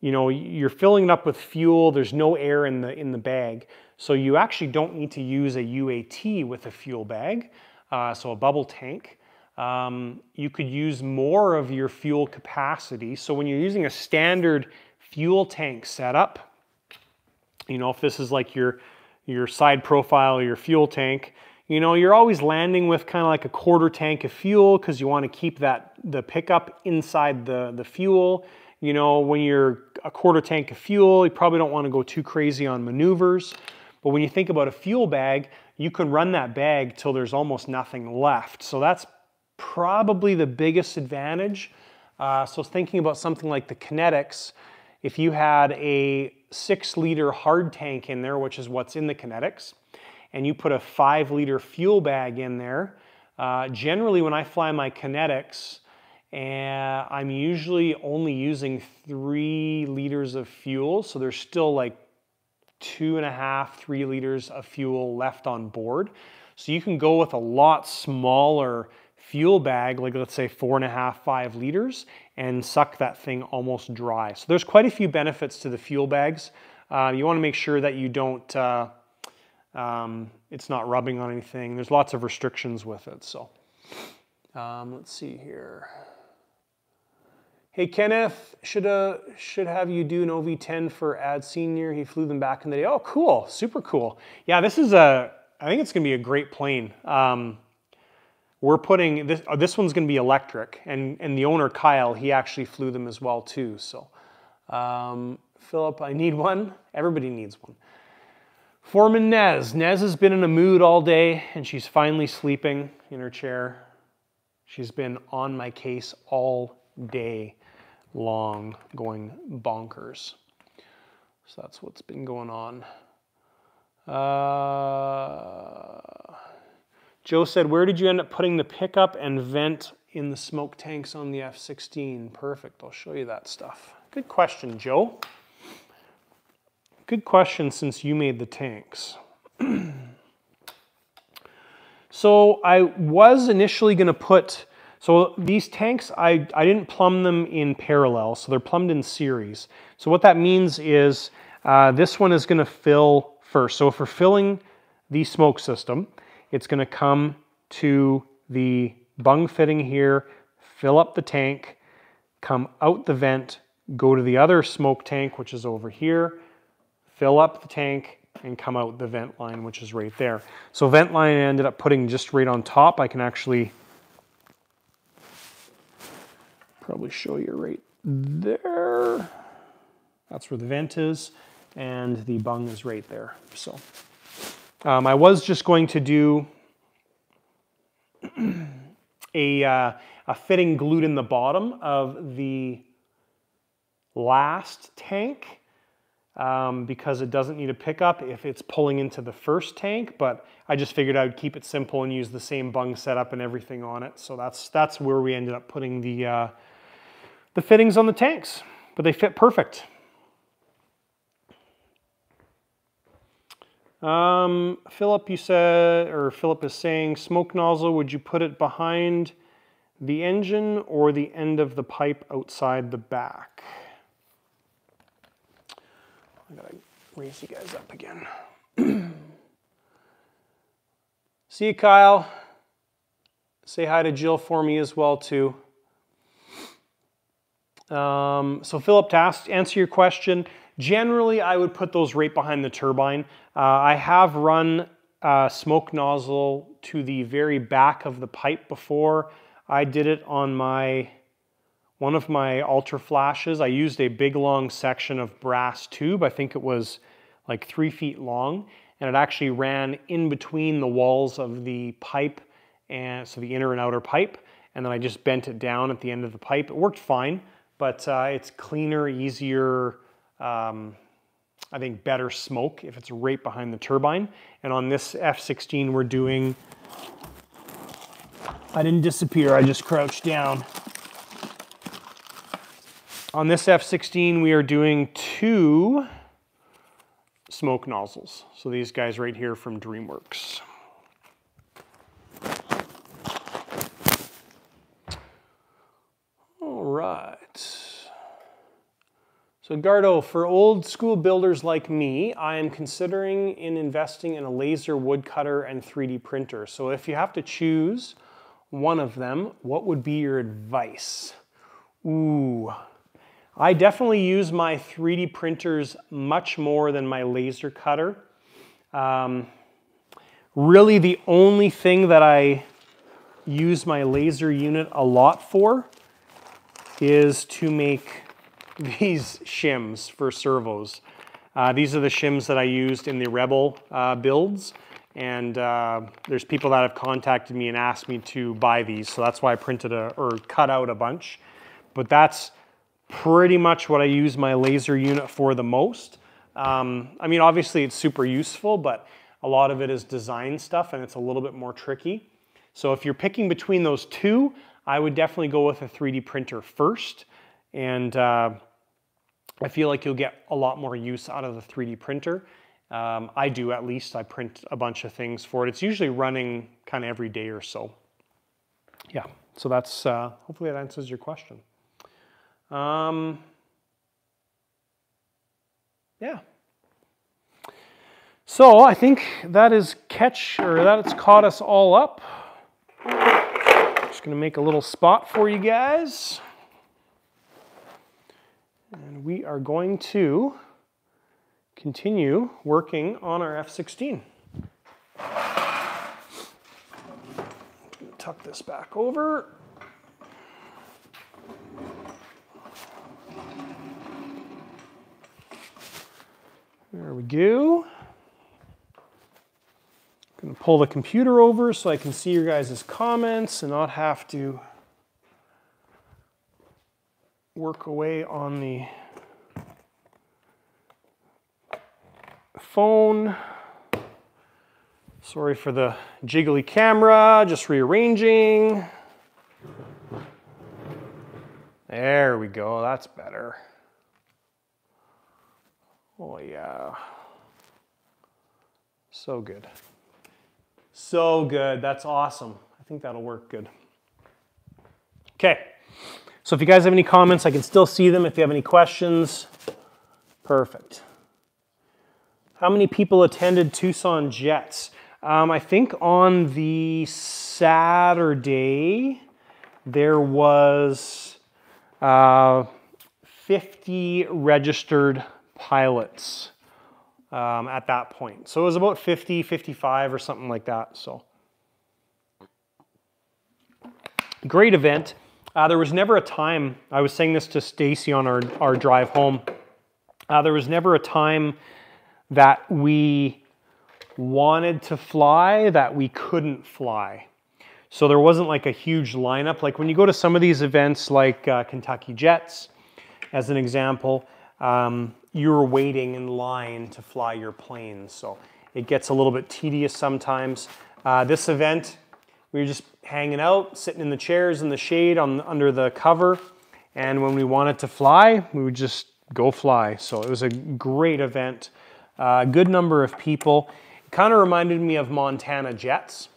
you know, you're filling it up with fuel, there's no air in the, in the bag. So you actually don't need to use a UAT with a fuel bag, uh, so a bubble tank. Um, you could use more of your fuel capacity. So when you're using a standard fuel tank setup, you know, if this is like your, your side profile your fuel tank, you know, you're always landing with kind of like a quarter tank of fuel because you want to keep that the pickup inside the, the fuel. You know, when you're a quarter tank of fuel, you probably don't want to go too crazy on maneuvers. But when you think about a fuel bag, you can run that bag till there's almost nothing left. So that's probably the biggest advantage. Uh, so thinking about something like the Kinetics, if you had a six liter hard tank in there, which is what's in the Kinetics, and you put a five liter fuel bag in there, uh, generally when I fly my Kinetics, and I'm usually only using three liters of fuel, so there's still like two and a half, three liters of fuel left on board. So you can go with a lot smaller fuel bag, like let's say four and a half, five liters, and suck that thing almost dry. So there's quite a few benefits to the fuel bags. Uh, you wanna make sure that you don't, uh, um, it's not rubbing on anything. There's lots of restrictions with it, so. Um, let's see here. Hey Kenneth, should uh, should have you do an OV10 for Ad Senior. He flew them back in the day. Oh, cool, super cool. Yeah, this is a. I think it's gonna be a great plane. Um, we're putting this. Uh, this one's gonna be electric, and and the owner Kyle, he actually flew them as well too. So, um, Philip, I need one. Everybody needs one. Foreman Nez. Nez has been in a mood all day, and she's finally sleeping in her chair. She's been on my case all day long, going bonkers. So that's what's been going on. Uh, Joe said, Where did you end up putting the pickup and vent in the smoke tanks on the F 16? Perfect. I'll show you that stuff. Good question, Joe. Good question since you made the tanks. so I was initially going to put, so these tanks, I, I didn't plumb them in parallel, so they're plumbed in series. So what that means is uh, this one is going to fill first. So if we're filling the smoke system, it's going to come to the bung fitting here, fill up the tank, come out the vent, go to the other smoke tank, which is over here, fill up the tank, and come out the vent line, which is right there. So vent line I ended up putting just right on top. I can actually probably show you right there. That's where the vent is, and the bung is right there. So um, I was just going to do a, uh, a fitting glued in the bottom of the last tank um, because it doesn't need a pickup if it's pulling into the first tank, but I just figured I would keep it simple and use the same bung setup and everything on it. So that's, that's where we ended up putting the, uh, the fittings on the tanks, but they fit perfect. Um, Philip, you said, or Philip is saying, smoke nozzle, would you put it behind the engine or the end of the pipe outside the back? I gotta raise you guys up again. See you, Kyle. Say hi to Jill for me as well, too. Um, so Philip, to ask, answer your question, generally I would put those right behind the turbine. Uh, I have run a smoke nozzle to the very back of the pipe before. I did it on my one of my ultra flashes, I used a big long section of brass tube. I think it was like three feet long, and it actually ran in between the walls of the pipe, and so the inner and outer pipe, and then I just bent it down at the end of the pipe. It worked fine, but uh, it's cleaner, easier, um, I think better smoke if it's right behind the turbine. And on this F-16, we're doing, I didn't disappear, I just crouched down. On this F-16, we are doing two smoke nozzles. So these guys right here from DreamWorks. All right. So Gardo, for old school builders like me, I am considering in investing in a laser woodcutter and 3D printer. So if you have to choose one of them, what would be your advice? Ooh, I definitely use my 3D printers much more than my laser cutter. Um, really the only thing that I use my laser unit a lot for is to make these shims for servos. Uh, these are the shims that I used in the Rebel uh, builds and uh, there's people that have contacted me and asked me to buy these so that's why I printed a, or cut out a bunch. But that's pretty much what I use my laser unit for the most. Um, I mean, obviously it's super useful, but a lot of it is design stuff and it's a little bit more tricky. So if you're picking between those two, I would definitely go with a 3D printer first. And uh, I feel like you'll get a lot more use out of the 3D printer. Um, I do at least, I print a bunch of things for it. It's usually running kind of every day or so. Yeah, so that's, uh, hopefully that answers your question. Um, yeah. So I think that is catch, or that's caught us all up. Just gonna make a little spot for you guys. And we are going to continue working on our F-16. Tuck this back over. There we go. I'm going to pull the computer over so I can see your guys' comments and not have to work away on the phone. Sorry for the jiggly camera, just rearranging. There we go, that's better. Oh yeah. So good. So good, that's awesome. I think that'll work good. Okay, so if you guys have any comments, I can still see them. If you have any questions, perfect. How many people attended Tucson Jets? Um, I think on the Saturday, there was uh, 50 registered pilots um, at that point. So it was about 50, 55 or something like that. So great event. Uh, there was never a time, I was saying this to Stacy on our, our drive home, uh, there was never a time that we wanted to fly that we couldn't fly. So there wasn't like a huge lineup. Like when you go to some of these events like uh, Kentucky Jets, as an example, um, you're waiting in line to fly your plane. So it gets a little bit tedious sometimes. Uh, this event, we were just hanging out, sitting in the chairs in the shade on under the cover. And when we wanted to fly, we would just go fly. So it was a great event. A uh, good number of people. It kind of reminded me of Montana Jets.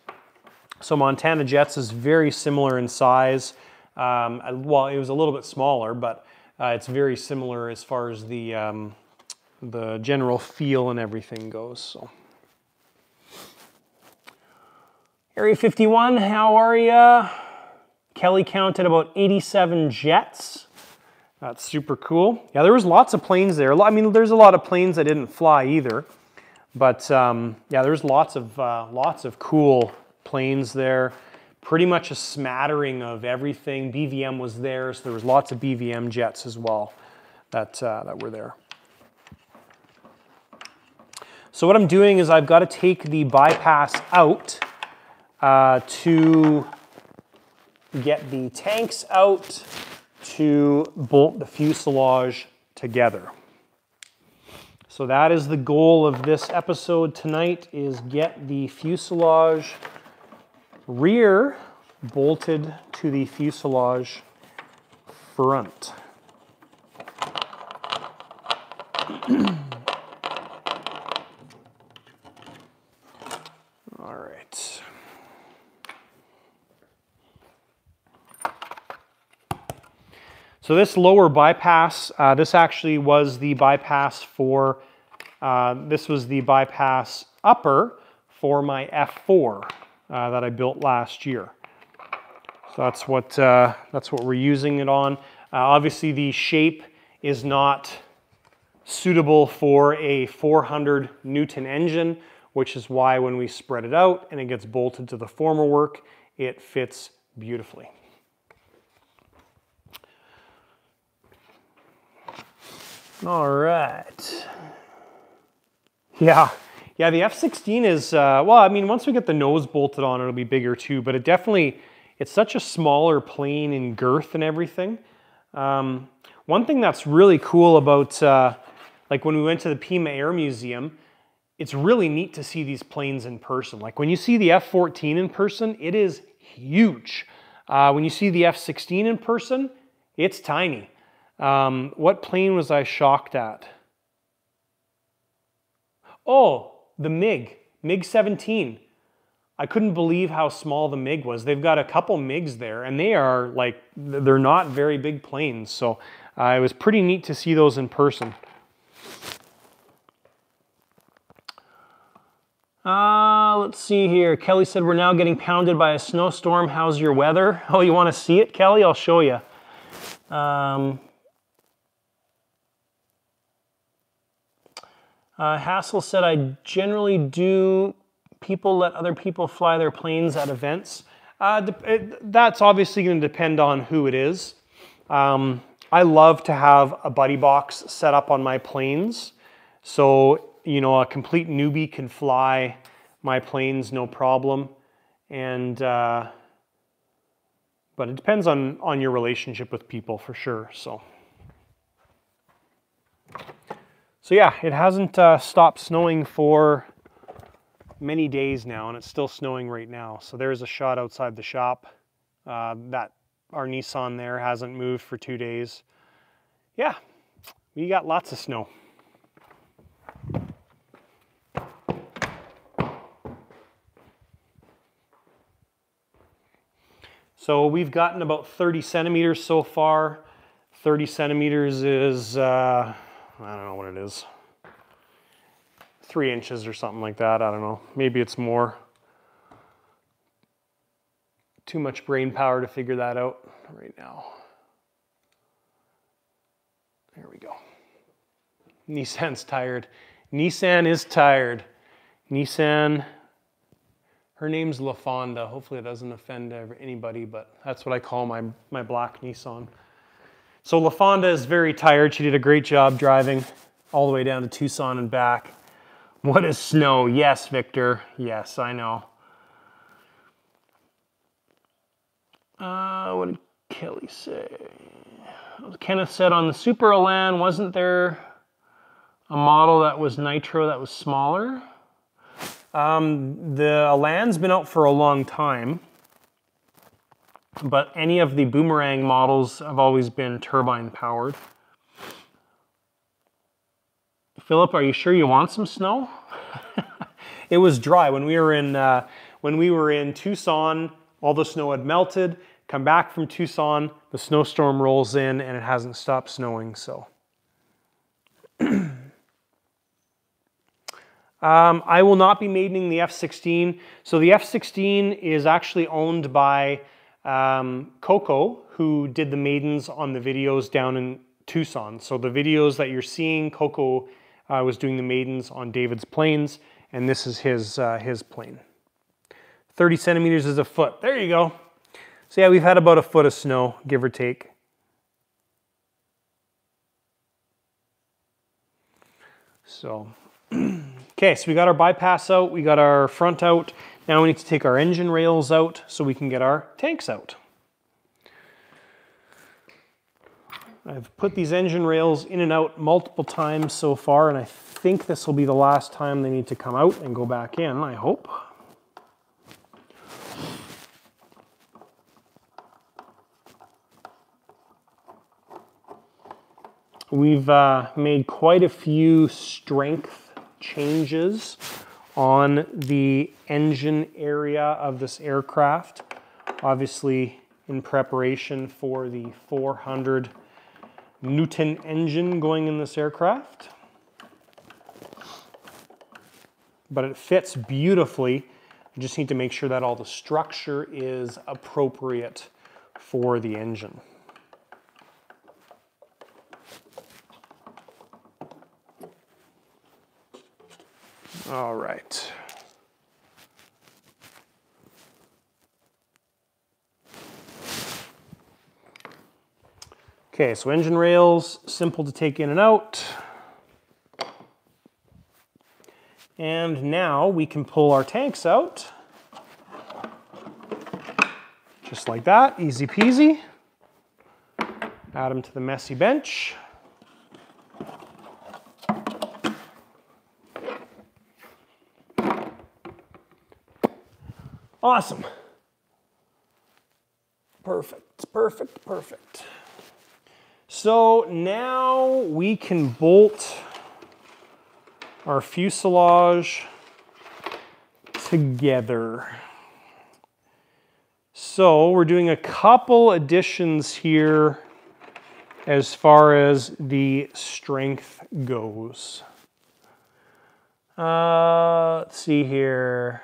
So Montana Jets is very similar in size. Um, well, it was a little bit smaller, but uh, it's very similar as far as the, um, the general feel and everything goes. So. Area 51, how are you? Kelly counted about 87 jets. That's super cool. Yeah, there was lots of planes there. I mean, there's a lot of planes that didn't fly either. But um, yeah, there's lots of, uh, lots of cool planes there pretty much a smattering of everything. BVM was there, so there was lots of BVM jets as well that, uh, that were there. So what I'm doing is I've got to take the bypass out uh, to get the tanks out to bolt the fuselage together. So that is the goal of this episode tonight is get the fuselage rear bolted to the fuselage front. All right. So this lower bypass, uh, this actually was the bypass for, uh, this was the bypass upper for my F4 uh, that I built last year. So that's what, uh, that's what we're using it on. Uh, obviously the shape is not suitable for a 400 Newton engine, which is why when we spread it out and it gets bolted to the former work, it fits beautifully. All right. Yeah, yeah, the F-16 is, uh, well, I mean, once we get the nose bolted on, it'll be bigger too, but it definitely, it's such a smaller plane in girth and everything. Um, one thing that's really cool about, uh, like when we went to the Pima Air Museum, it's really neat to see these planes in person. Like when you see the F-14 in person, it is huge. Uh, when you see the F-16 in person, it's tiny. Um, what plane was I shocked at? Oh, the MiG, MiG-17. I couldn't believe how small the MiG was. They've got a couple MiGs there, and they are like, they're not very big planes. So uh, it was pretty neat to see those in person. Uh, let's see here. Kelly said we're now getting pounded by a snowstorm. How's your weather? Oh, you want to see it, Kelly? I'll show you. Um, Uh, Hassel said, I generally do people let other people fly their planes at events. Uh, it, that's obviously going to depend on who it is. Um, I love to have a buddy box set up on my planes. So, you know, a complete newbie can fly my planes no problem. And, uh, but it depends on, on your relationship with people for sure. So. So yeah, it hasn't uh, stopped snowing for many days now, and it's still snowing right now. So there's a shot outside the shop. Uh, that our Nissan there hasn't moved for two days. Yeah, we got lots of snow. So we've gotten about 30 centimeters so far. 30 centimeters is uh, I don't know what it is. Three inches or something like that. I don't know. Maybe it's more. Too much brain power to figure that out right now. There we go. Nissan's tired. Nissan is tired. Nissan, her name's LaFonda. Hopefully it doesn't offend anybody, but that's what I call my, my black Nissan. So LaFonda is very tired. She did a great job driving all the way down to Tucson and back. What is snow? Yes, Victor. Yes, I know. Uh, what did Kelly say? Kenneth said on the Super Elan, wasn't there a model that was nitro that was smaller? Um, the Elan's been out for a long time but any of the Boomerang models have always been turbine powered. Philip, are you sure you want some snow? it was dry when we were in uh, when we were in Tucson. All the snow had melted. Come back from Tucson, the snowstorm rolls in, and it hasn't stopped snowing. So, um, I will not be maidening the F16. So the F16 is actually owned by um, Coco, who did the maidens on the videos down in Tucson. So the videos that you're seeing, Coco uh, was doing the maidens on David's planes, and this is his, uh, his plane. 30 centimeters is a foot. There you go. So yeah, we've had about a foot of snow, give or take. So, okay, so we got our bypass out, we got our front out. Now we need to take our engine rails out so we can get our tanks out. I've put these engine rails in and out multiple times so far, and I think this will be the last time they need to come out and go back in, I hope. We've uh, made quite a few strength changes on the engine area of this aircraft. Obviously in preparation for the 400 Newton engine going in this aircraft. But it fits beautifully. You just need to make sure that all the structure is appropriate for the engine. All right. Okay, so engine rails, simple to take in and out. And now we can pull our tanks out. Just like that, easy peasy. Add them to the messy bench. Awesome. Perfect, perfect, perfect. So now we can bolt our fuselage together. So we're doing a couple additions here as far as the strength goes. Uh, let's see here.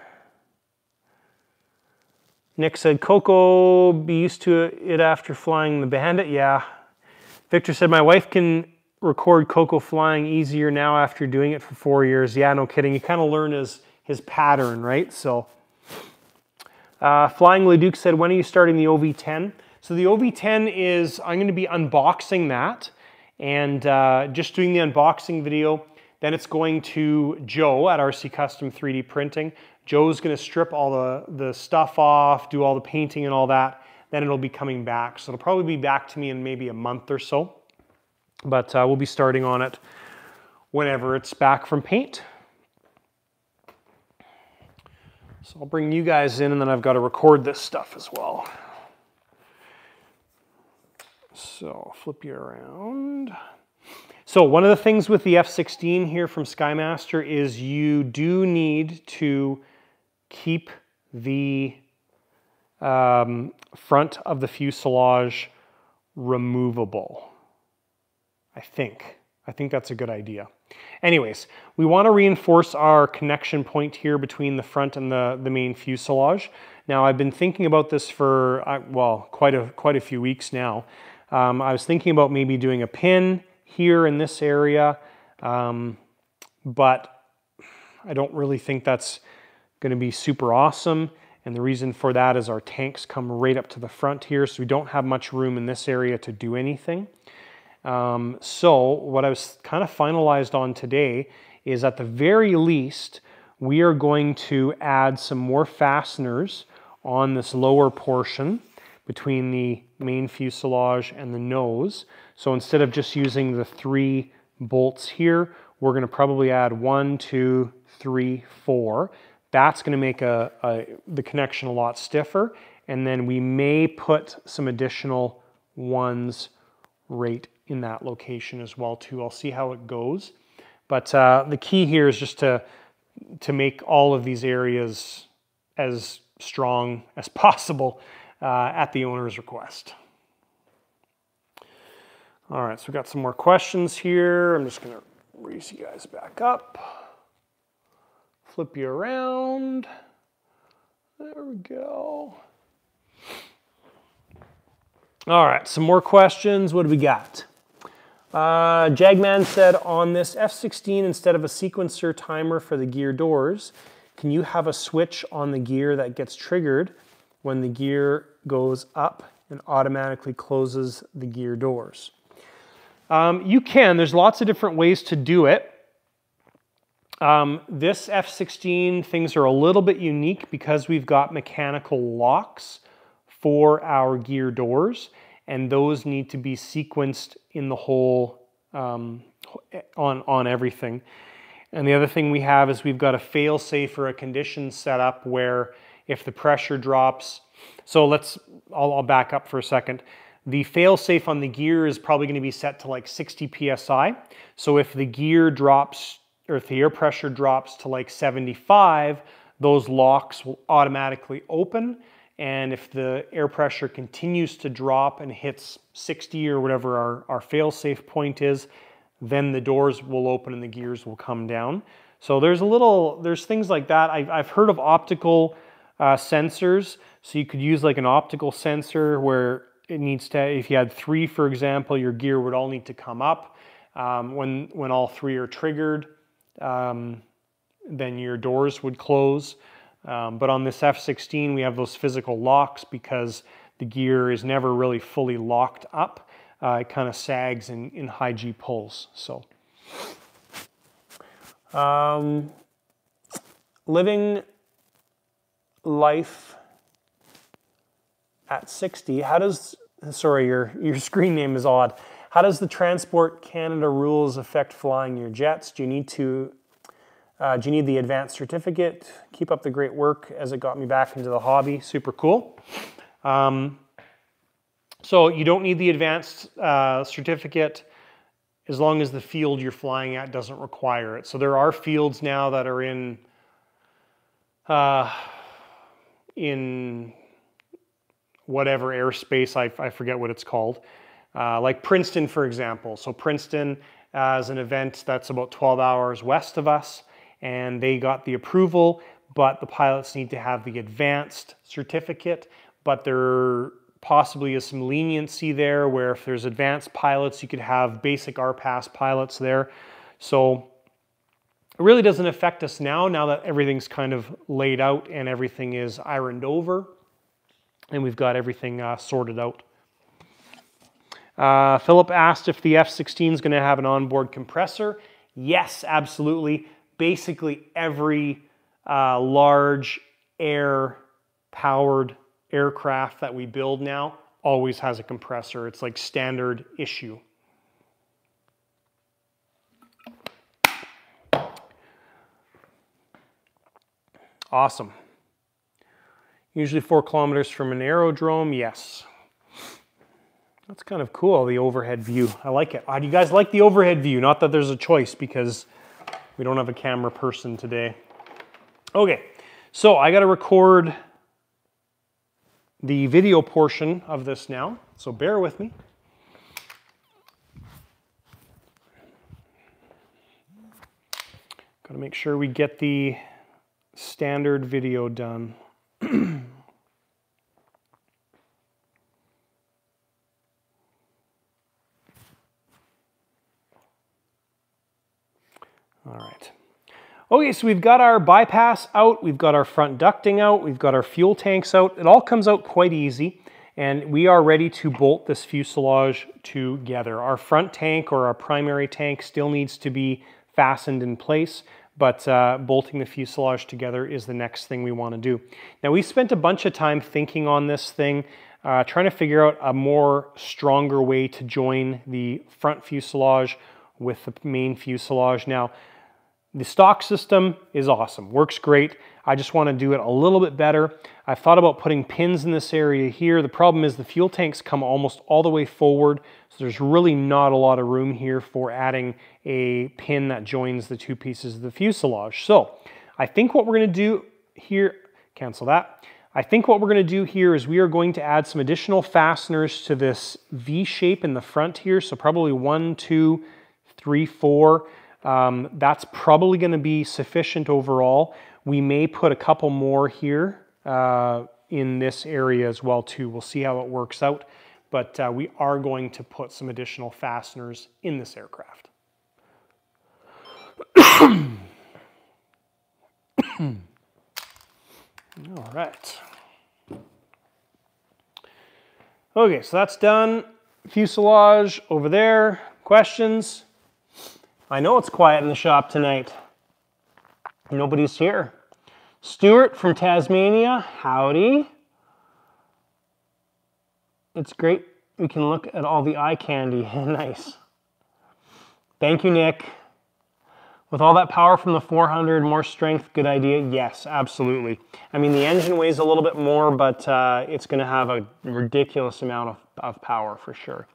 Nick said, Coco be used to it after flying the Bandit. Yeah. Victor said, my wife can record Coco flying easier now after doing it for four years. Yeah, no kidding. You kind of learn his, his pattern, right? So, uh, Flying Leduc said, when are you starting the OV10? So the OV10 is, I'm going to be unboxing that and uh, just doing the unboxing video. Then it's going to Joe at RC Custom 3D Printing. Joe's going to strip all the, the stuff off, do all the painting and all that. Then it'll be coming back. So it'll probably be back to me in maybe a month or so. But uh, we'll be starting on it whenever it's back from paint. So I'll bring you guys in and then I've got to record this stuff as well. So flip you around. So one of the things with the F-16 here from Skymaster is you do need to keep the um, front of the fuselage removable. I think. I think that's a good idea. Anyways, we want to reinforce our connection point here between the front and the, the main fuselage. Now, I've been thinking about this for, uh, well, quite a, quite a few weeks now. Um, I was thinking about maybe doing a pin here in this area, um, but I don't really think that's going to be super awesome. And the reason for that is our tanks come right up to the front here, so we don't have much room in this area to do anything. Um, so what I was kind of finalized on today is at the very least, we are going to add some more fasteners on this lower portion between the main fuselage and the nose. So instead of just using the three bolts here, we're gonna probably add one, two, three, four. That's gonna make a, a, the connection a lot stiffer. And then we may put some additional ones right in that location as well too. I'll see how it goes. But uh, the key here is just to, to make all of these areas as strong as possible uh, at the owner's request. All right, so we've got some more questions here. I'm just gonna raise you guys back up. Flip you around. There we go. All right, some more questions. What do we got? Uh, Jagman said, on this F-16, instead of a sequencer timer for the gear doors, can you have a switch on the gear that gets triggered when the gear goes up and automatically closes the gear doors. Um, you can, there's lots of different ways to do it. Um, this F-16, things are a little bit unique because we've got mechanical locks for our gear doors and those need to be sequenced in the whole um, on, on everything. And the other thing we have is we've got a fail safe or a condition set up where if the pressure drops so let's, I'll, I'll back up for a second. The fail-safe on the gear is probably going to be set to like 60 psi. So if the gear drops, if the air pressure drops to like 75, those locks will automatically open. And if the air pressure continues to drop and hits 60 or whatever our, our fail-safe point is, then the doors will open and the gears will come down. So there's a little, there's things like that. I've, I've heard of optical uh, sensors. So you could use like an optical sensor where it needs to, if you had three, for example, your gear would all need to come up. Um, when, when all three are triggered, um, then your doors would close. Um, but on this F-16, we have those physical locks because the gear is never really fully locked up. Uh, it kind of sags in, in high G pulls. So, um, living life at 60, how does, sorry, your, your screen name is odd. How does the Transport Canada rules affect flying your jets? Do you need to, uh, do you need the advanced certificate? Keep up the great work as it got me back into the hobby. Super cool. Um, so you don't need the advanced uh, certificate as long as the field you're flying at doesn't require it. So there are fields now that are in uh, in whatever airspace, I, I forget what it's called. Uh, like Princeton, for example. So Princeton is an event that's about 12 hours west of us, and they got the approval, but the pilots need to have the advanced certificate, but they're possibly is some leniency there where if there's advanced pilots, you could have basic RPAS pilots there. So it really doesn't affect us now, now that everything's kind of laid out and everything is ironed over and we've got everything uh, sorted out. Uh, Philip asked if the F-16 is going to have an onboard compressor. Yes, absolutely. Basically every uh, large air-powered aircraft that we build now always has a compressor. It's like standard issue. Awesome. Usually four kilometers from an aerodrome, yes. That's kind of cool, the overhead view. I like it. Uh, do you guys like the overhead view? Not that there's a choice because we don't have a camera person today. Okay, so I gotta record the video portion of this now, so bear with me. Gotta make sure we get the standard video done. Okay, so we've got our bypass out, we've got our front ducting out, we've got our fuel tanks out. It all comes out quite easy, and we are ready to bolt this fuselage together. Our front tank or our primary tank still needs to be fastened in place, but uh, bolting the fuselage together is the next thing we want to do. Now, we spent a bunch of time thinking on this thing, uh, trying to figure out a more stronger way to join the front fuselage with the main fuselage. Now, the stock system is awesome, works great. I just want to do it a little bit better. I thought about putting pins in this area here. The problem is the fuel tanks come almost all the way forward, so there's really not a lot of room here for adding a pin that joins the two pieces of the fuselage. So I think what we're going to do here, cancel that. I think what we're going to do here is we are going to add some additional fasteners to this V shape in the front here. So probably one, two, three, four. Um, that's probably going to be sufficient overall. We may put a couple more here uh, in this area as well too. We'll see how it works out, but uh, we are going to put some additional fasteners in this aircraft. All right. Okay, so that's done. Fuselage over there. Questions? I know it's quiet in the shop tonight. Nobody's here. Stuart from Tasmania, howdy. It's great we can look at all the eye candy. nice. Thank you, Nick. With all that power from the 400, more strength, good idea? Yes, absolutely. I mean, the engine weighs a little bit more, but uh, it's going to have a ridiculous amount of, of power for sure.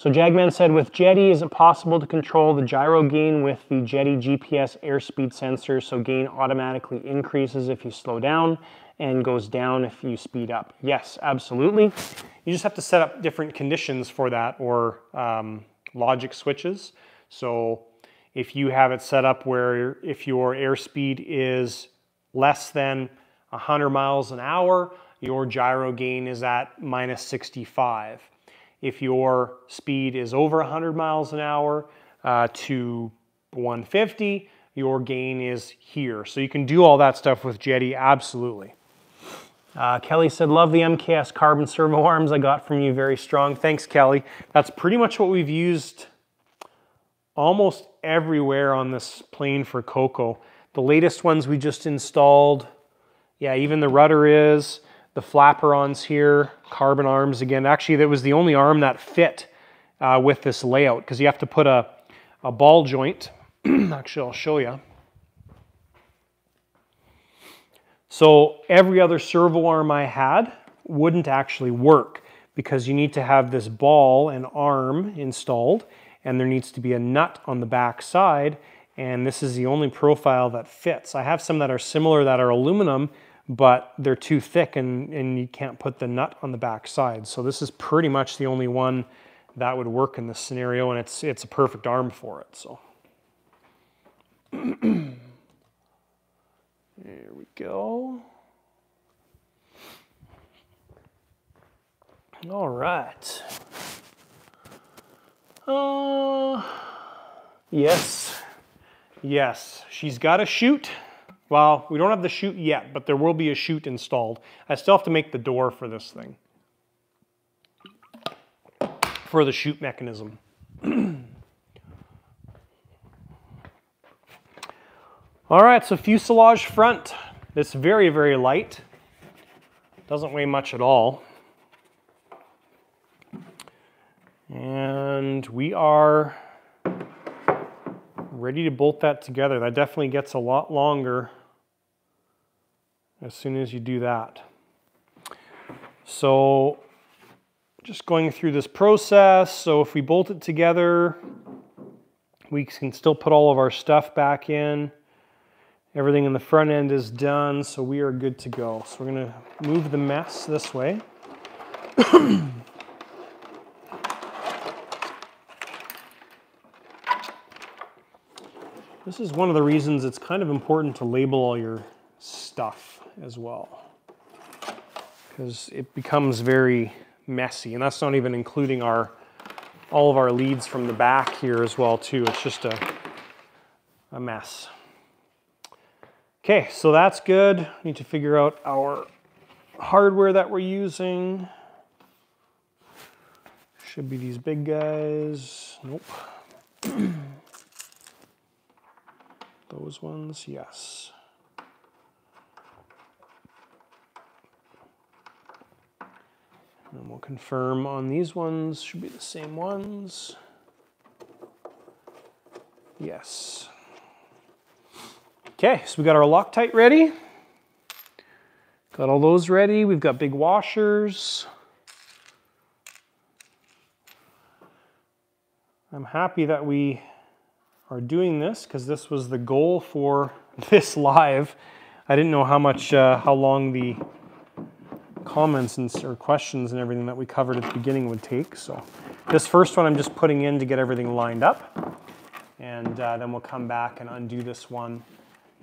So Jagman said, with Jeti, is it possible to control the gyro gain with the Jeti GPS airspeed sensor so gain automatically increases if you slow down and goes down if you speed up? Yes, absolutely. You just have to set up different conditions for that or um, logic switches. So if you have it set up where if your airspeed is less than 100 miles an hour, your gyro gain is at minus 65 if your speed is over 100 miles an hour uh, to 150, your gain is here. So you can do all that stuff with Jeti, absolutely. Uh, Kelly said, love the MKS carbon servo arms I got from you, very strong. Thanks, Kelly. That's pretty much what we've used almost everywhere on this plane for Coco. The latest ones we just installed, yeah, even the rudder is the flaperons here, carbon arms again. Actually, that was the only arm that fit uh, with this layout because you have to put a, a ball joint. Actually, I'll show you. So every other servo arm I had wouldn't actually work because you need to have this ball and arm installed and there needs to be a nut on the back side and this is the only profile that fits. I have some that are similar that are aluminum but they're too thick and, and you can't put the nut on the back side. So this is pretty much the only one that would work in this scenario and it's, it's a perfect arm for it. So there we go. All right. Uh, yes, yes, she's got a chute. Well, we don't have the chute yet, but there will be a chute installed. I still have to make the door for this thing, for the chute mechanism. All right, so fuselage front. It's very, very light. Doesn't weigh much at all. And we are ready to bolt that together. That definitely gets a lot longer as soon as you do that. So just going through this process. So if we bolt it together, we can still put all of our stuff back in. Everything in the front end is done, so we are good to go. So we're gonna move the mess this way. this is one of the reasons it's kind of important to label all your stuff as well. Because it becomes very messy, and that's not even including our all of our leads from the back here as well too. It's just a, a mess. Okay, so that's good. Need to figure out our hardware that we're using. Should be these big guys. Nope. Those ones, yes. And we'll confirm on these ones, should be the same ones. Yes. Okay, so we got our Loctite ready. Got all those ready. We've got big washers. I'm happy that we are doing this because this was the goal for this live. I didn't know how much, uh, how long the comments and or questions and everything that we covered at the beginning would take. So this first one I'm just putting in to get everything lined up. And uh, then we'll come back and undo this one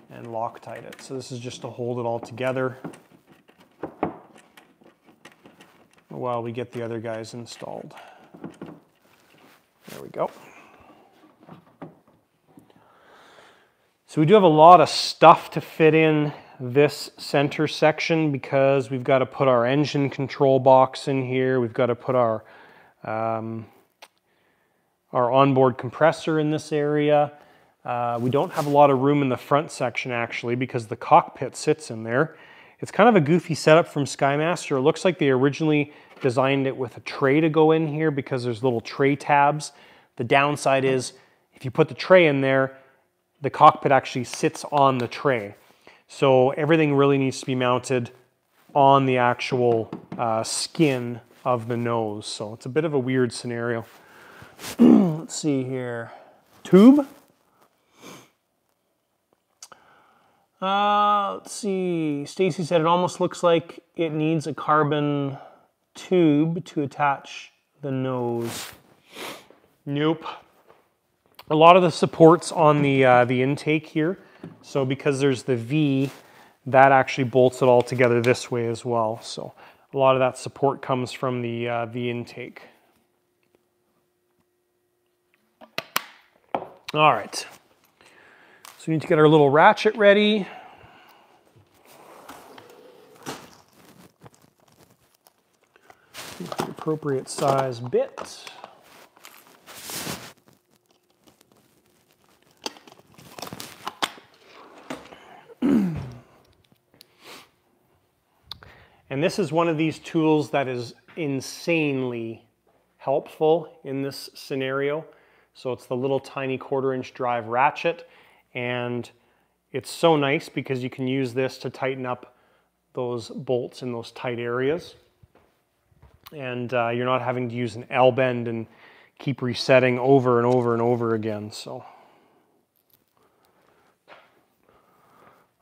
and Loctite it. So this is just to hold it all together while we get the other guys installed. There we go. So we do have a lot of stuff to fit in this center section because we've got to put our engine control box in here. We've got to put our um, our onboard compressor in this area. Uh, we don't have a lot of room in the front section actually because the cockpit sits in there. It's kind of a goofy setup from Skymaster. It looks like they originally designed it with a tray to go in here because there's little tray tabs. The downside is if you put the tray in there, the cockpit actually sits on the tray. So everything really needs to be mounted on the actual uh, skin of the nose. So it's a bit of a weird scenario. Let's see here. Tube. Uh, let's see. Stacy said it almost looks like it needs a carbon tube to attach the nose. Nope. A lot of the supports on the uh, the intake here. So because there's the V, that actually bolts it all together this way as well. So a lot of that support comes from the uh, the intake. All right. So we need to get our little ratchet ready. Appropriate size bit. and this is one of these tools that is insanely helpful in this scenario. So it's the little tiny quarter inch drive ratchet and it's so nice because you can use this to tighten up those bolts in those tight areas. And uh, you're not having to use an L bend and keep resetting over and over and over again. So,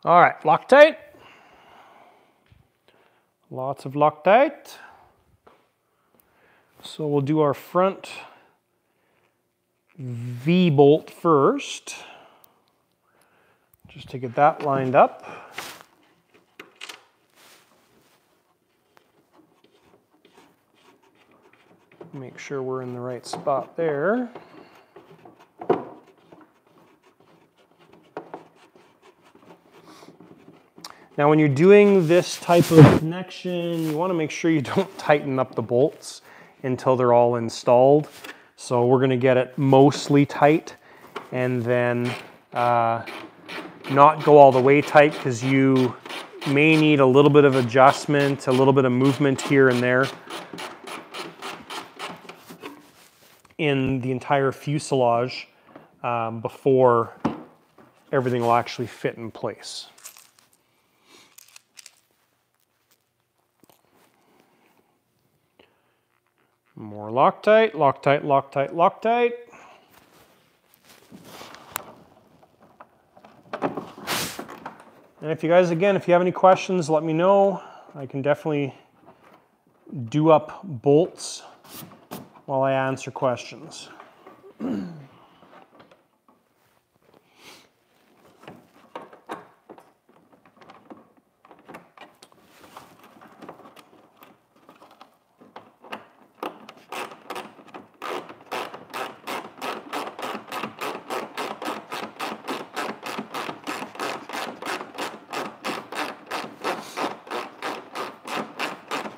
all right, Loctite. Lots of Loctite. So we'll do our front V-bolt first, just to get that lined up. Make sure we're in the right spot there. Now when you're doing this type of connection, you wanna make sure you don't tighten up the bolts until they're all installed. So we're gonna get it mostly tight and then uh, not go all the way tight because you may need a little bit of adjustment, a little bit of movement here and there in the entire fuselage um, before everything will actually fit in place. More Loctite, Loctite, Loctite, Loctite. And if you guys, again, if you have any questions, let me know. I can definitely do up bolts while I answer questions.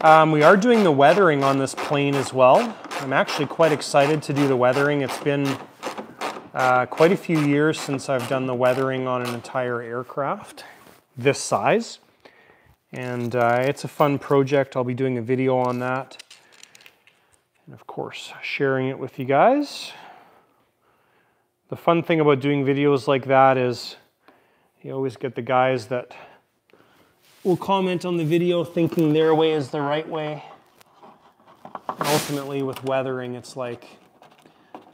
Um, we are doing the weathering on this plane as well. I'm actually quite excited to do the weathering. It's been uh, quite a few years since I've done the weathering on an entire aircraft this size. And uh, it's a fun project. I'll be doing a video on that. And of course, sharing it with you guys. The fun thing about doing videos like that is you always get the guys that will comment on the video thinking their way is the right way. And ultimately, with weathering, it's like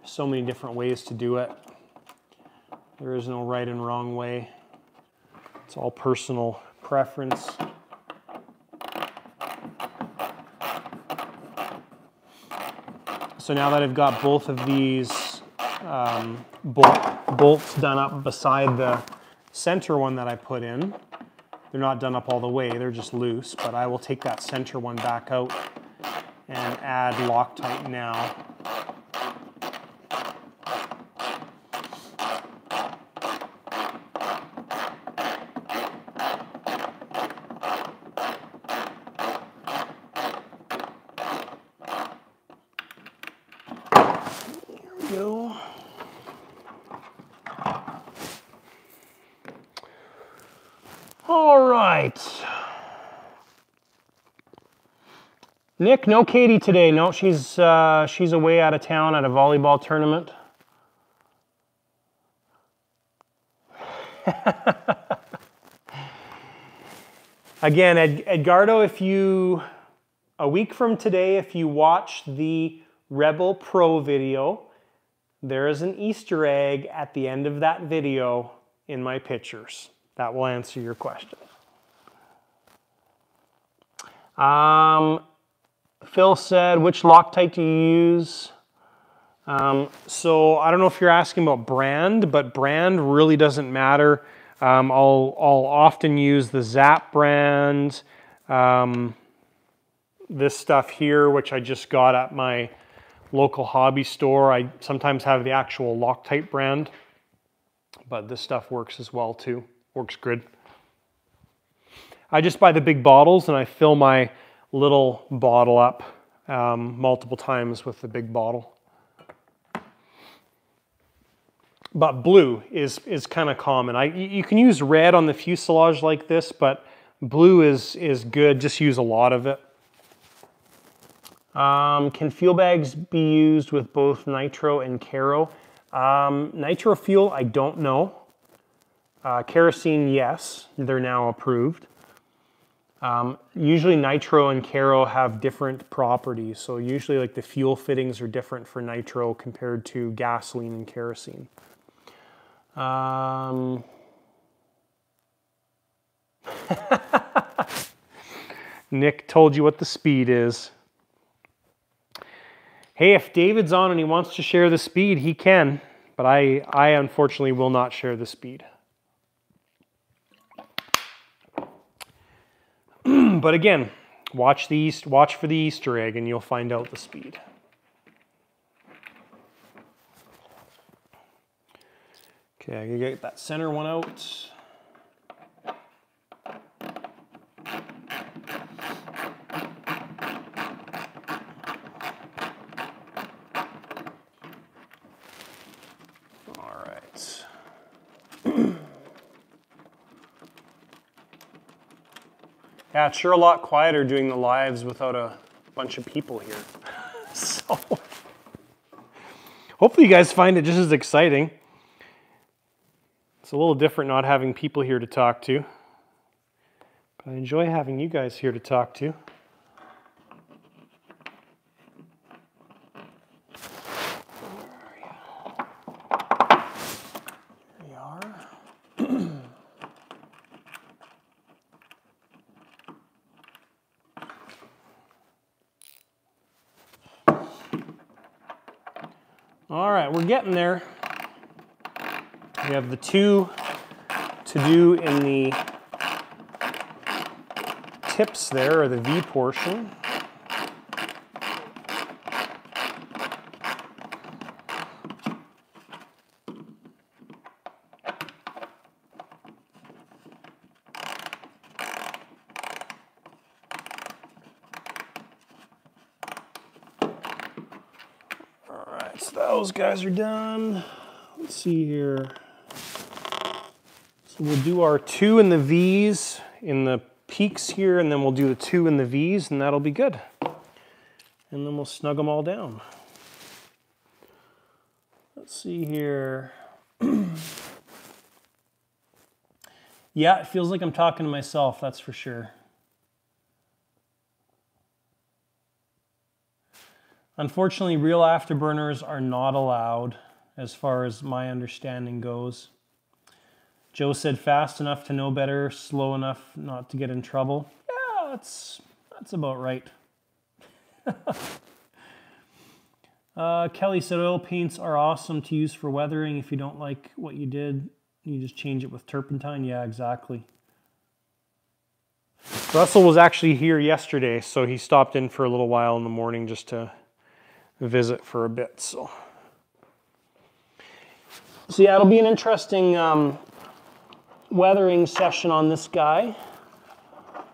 so many different ways to do it. There is no right and wrong way. It's all personal preference. So now that I've got both of these um, bolt, bolts done up beside the center one that I put in, they're not done up all the way, they're just loose, but I will take that center one back out and add Loctite now. Nick, no Katie today. No, she's uh, she's away out of town at a volleyball tournament. Again, Ed, Edgardo, if you a week from today, if you watch the Rebel Pro video, there is an Easter egg at the end of that video in my pictures. That will answer your question. Um, Phil said, which Loctite do you use? Um, so I don't know if you're asking about brand, but brand really doesn't matter. Um, I'll, I'll often use the Zap brand, um, this stuff here, which I just got at my local hobby store. I sometimes have the actual Loctite brand, but this stuff works as well too. Works good. I just buy the big bottles and I fill my little bottle up um, multiple times with the big bottle. But blue is, is kind of common. I, you can use red on the fuselage like this, but blue is, is good. Just use a lot of it. Um, can fuel bags be used with both nitro and kero? Um, nitro fuel, I don't know. Uh, kerosene, yes, they're now approved. Um, usually nitro and kero have different properties. So usually like the fuel fittings are different for nitro compared to gasoline and kerosene. Um, Nick told you what the speed is. Hey, if David's on and he wants to share the speed, he can, but I, I unfortunately will not share the speed. but again, watch, the East, watch for the Easter egg and you'll find out the speed. Okay, I get that center one out. Yeah, it's sure a lot quieter doing the lives without a bunch of people here. so hopefully you guys find it just as exciting. It's a little different not having people here to talk to. But I enjoy having you guys here to talk to. There we are. All right, we're getting there. We have the two to do in the tips there, or the V portion. All right, so those guys are done. Let's see here. We'll do our two in the V's in the peaks here, and then we'll do the two in the V's, and that'll be good. And then we'll snug them all down. Let's see here. yeah, it feels like I'm talking to myself, that's for sure. Unfortunately, real afterburners are not allowed as far as my understanding goes. Joe said fast enough to know better, slow enough not to get in trouble. Yeah, that's that's about right. uh, Kelly said oil paints are awesome to use for weathering. If you don't like what you did, you just change it with turpentine. Yeah, exactly. Russell was actually here yesterday, so he stopped in for a little while in the morning just to visit for a bit. So, so yeah, it'll be an interesting um, weathering session on this guy.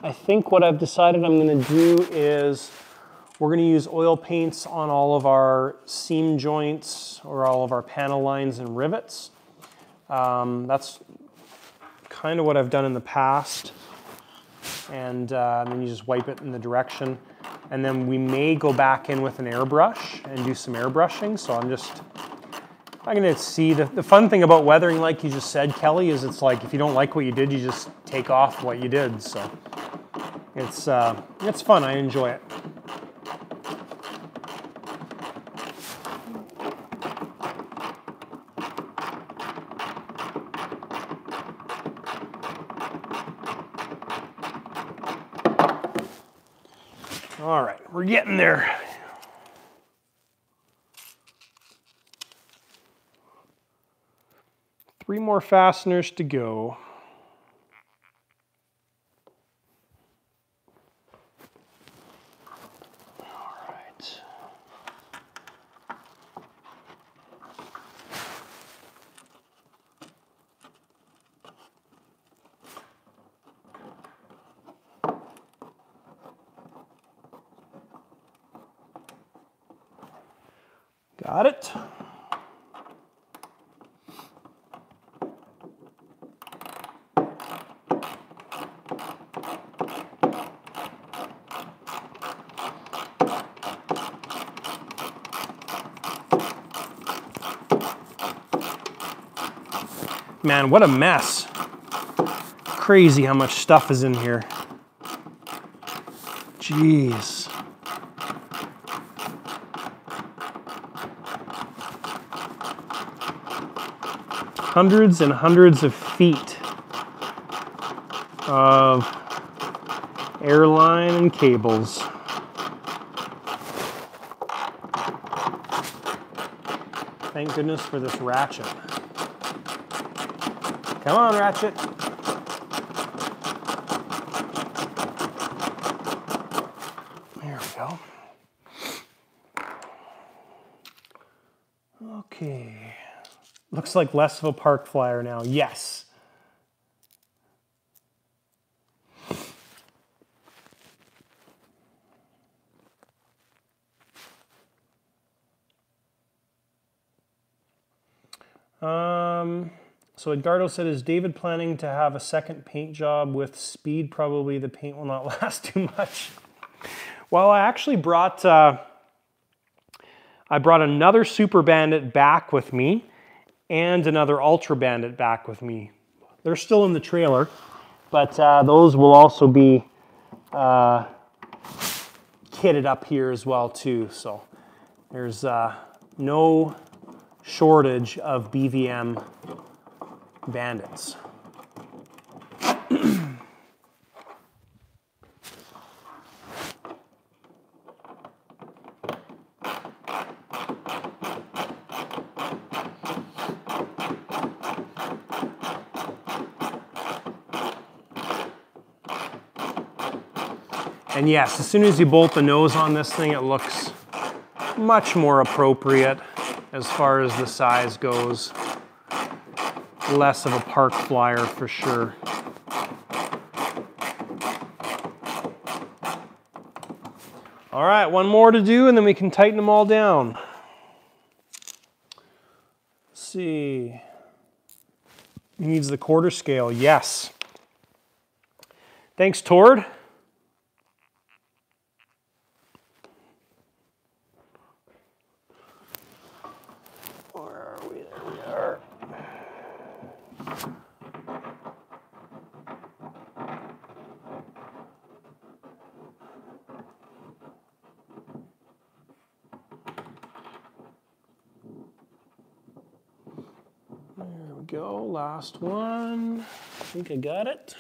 I think what I've decided I'm going to do is we're going to use oil paints on all of our seam joints or all of our panel lines and rivets. Um, that's kind of what I've done in the past. And uh, then you just wipe it in the direction. And then we may go back in with an airbrush and do some airbrushing. So I'm just, I'm gonna see, the, the fun thing about weathering, like you just said, Kelly, is it's like if you don't like what you did, you just take off what you did. So it's, uh, it's fun, I enjoy it. All right, we're getting there. Three more fasteners to go. All right. Got it. Man, what a mess. Crazy how much stuff is in here. Jeez. hundreds and hundreds of feet of airline and cables. Thank goodness for this ratchet. Come on, ratchet. There we go. Okay. Looks like less of a park flyer now. Yes. Um, Edgardo said, is David planning to have a second paint job with speed? Probably the paint will not last too much. Well, I actually brought, uh, I brought another Super Bandit back with me and another Ultra Bandit back with me. They're still in the trailer, but uh, those will also be uh, kitted up here as well too. So there's uh, no shortage of BVM bandits. And yes, as soon as you bolt the nose on this thing, it looks much more appropriate as far as the size goes. Less of a park flyer for sure. All right, one more to do and then we can tighten them all down. Let's see. Needs the quarter scale, yes. Thanks, Tord. go, last one. I think I got it.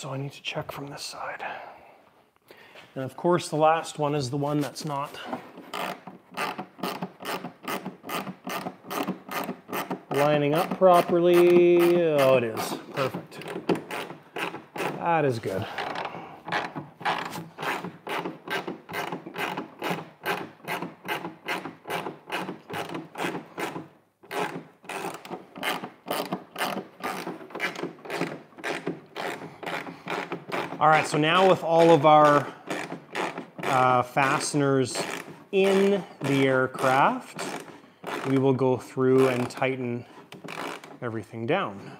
So I need to check from this side. And of course the last one is the one that's not lining up properly. Oh, it is. Perfect. That is good. So now with all of our uh, fasteners in the aircraft, we will go through and tighten everything down.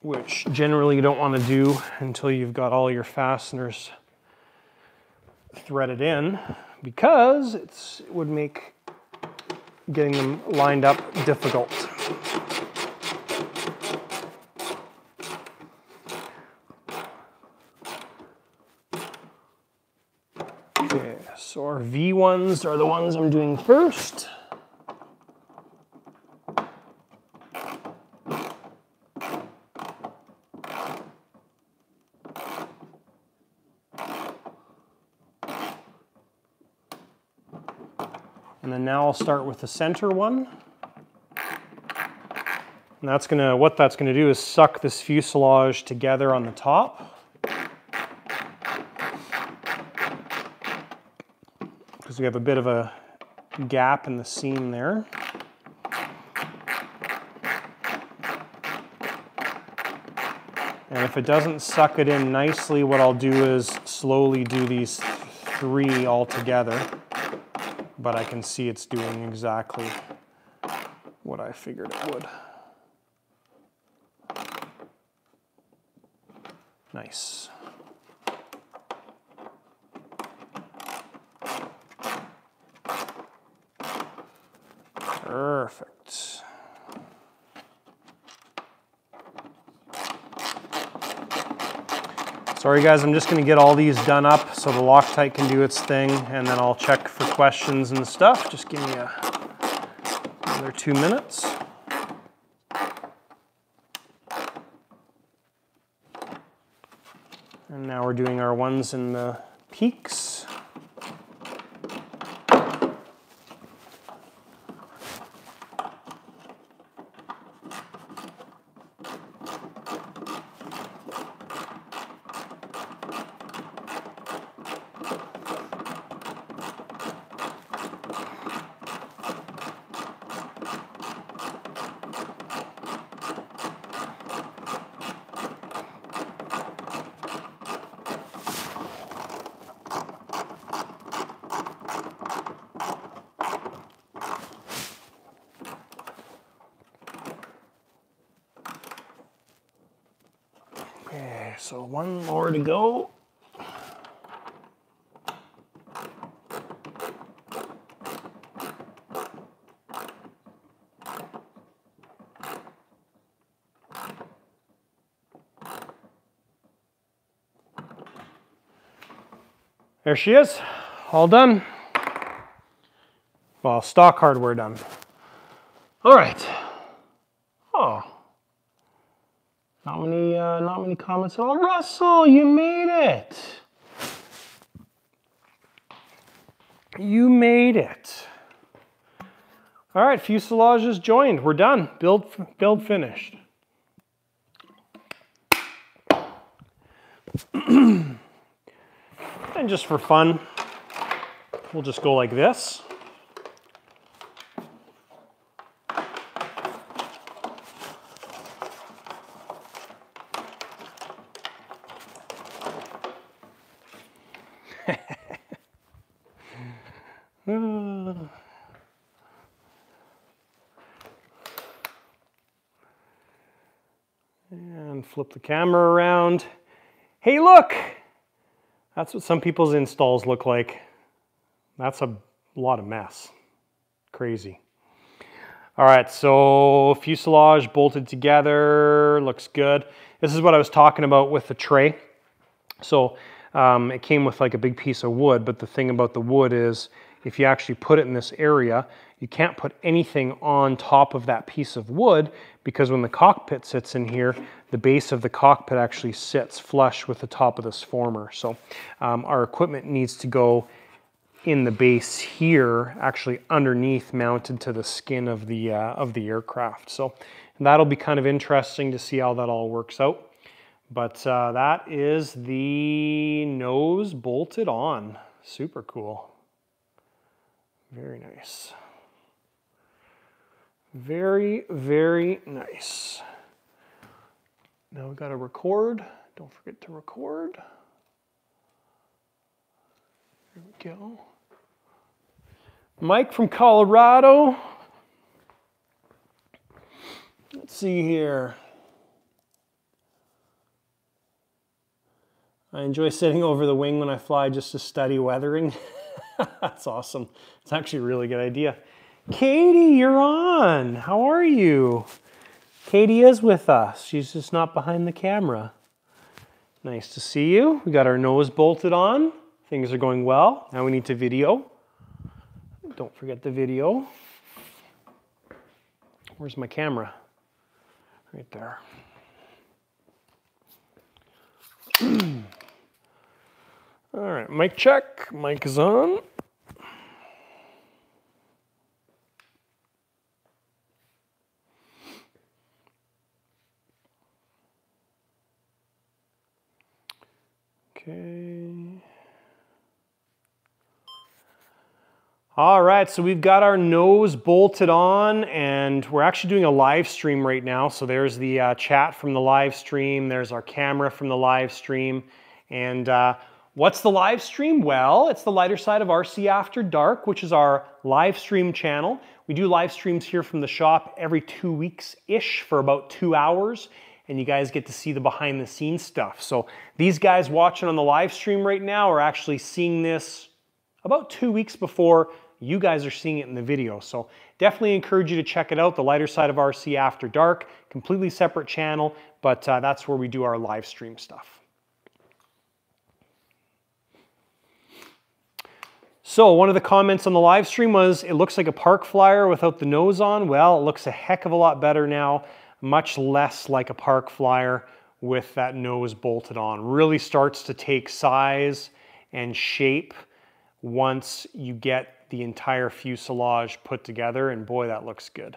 Which generally you don't want to do until you've got all your fasteners threaded in because it would make getting them lined up difficult. Okay, so our V ones are the ones I'm doing first. And then now I'll start with the center one. And that's gonna, what that's gonna do is suck this fuselage together on the top. Because we have a bit of a gap in the seam there. And if it doesn't suck it in nicely, what I'll do is slowly do these three all together but I can see it's doing exactly what I figured it would. Nice. Perfect. Sorry guys, I'm just gonna get all these done up so the Loctite can do its thing and then I'll check for questions and stuff. Just give me a, another two minutes. And now we're doing our ones in the peaks. Okay, so one more to go. There she is, all done. Well, stock hardware done. All right. Oh, not many, uh, not many comments at all. Russell, you made it. You made it. All right, fuselage is joined. We're done. Build, build finished. and just for fun, we'll just go like this. And flip the camera around. Hey, look! That's what some people's installs look like. That's a lot of mess. Crazy. All right, so fuselage bolted together, looks good. This is what I was talking about with the tray. So um, it came with like a big piece of wood, but the thing about the wood is if you actually put it in this area, you can't put anything on top of that piece of wood because when the cockpit sits in here, the base of the cockpit actually sits flush with the top of this former. So um, our equipment needs to go in the base here, actually underneath mounted to the skin of the, uh, of the aircraft. So that'll be kind of interesting to see how that all works out. But uh, that is the nose bolted on. Super cool. Very nice. Very, very nice. Now we got to record. Don't forget to record. There we go. Mike from Colorado. Let's see here. I enjoy sitting over the wing when I fly just to study weathering. That's awesome. It's actually a really good idea. Katie, you're on. How are you? Katie is with us. She's just not behind the camera. Nice to see you. We got our nose bolted on. Things are going well. Now we need to video. Don't forget the video. Where's my camera? Right there. All right, mic check. Mic is on. Okay. All right, so we've got our nose bolted on and we're actually doing a live stream right now. So there's the uh, chat from the live stream. There's our camera from the live stream. And uh, what's the live stream? Well, it's the lighter side of RC After Dark, which is our live stream channel. We do live streams here from the shop every two weeks-ish for about two hours and you guys get to see the behind the scenes stuff. So these guys watching on the live stream right now are actually seeing this about two weeks before you guys are seeing it in the video. So definitely encourage you to check it out, The Lighter Side of RC After Dark, completely separate channel, but uh, that's where we do our live stream stuff. So one of the comments on the live stream was, it looks like a park flyer without the nose on. Well, it looks a heck of a lot better now much less like a park flyer with that nose bolted on. Really starts to take size and shape once you get the entire fuselage put together and boy, that looks good.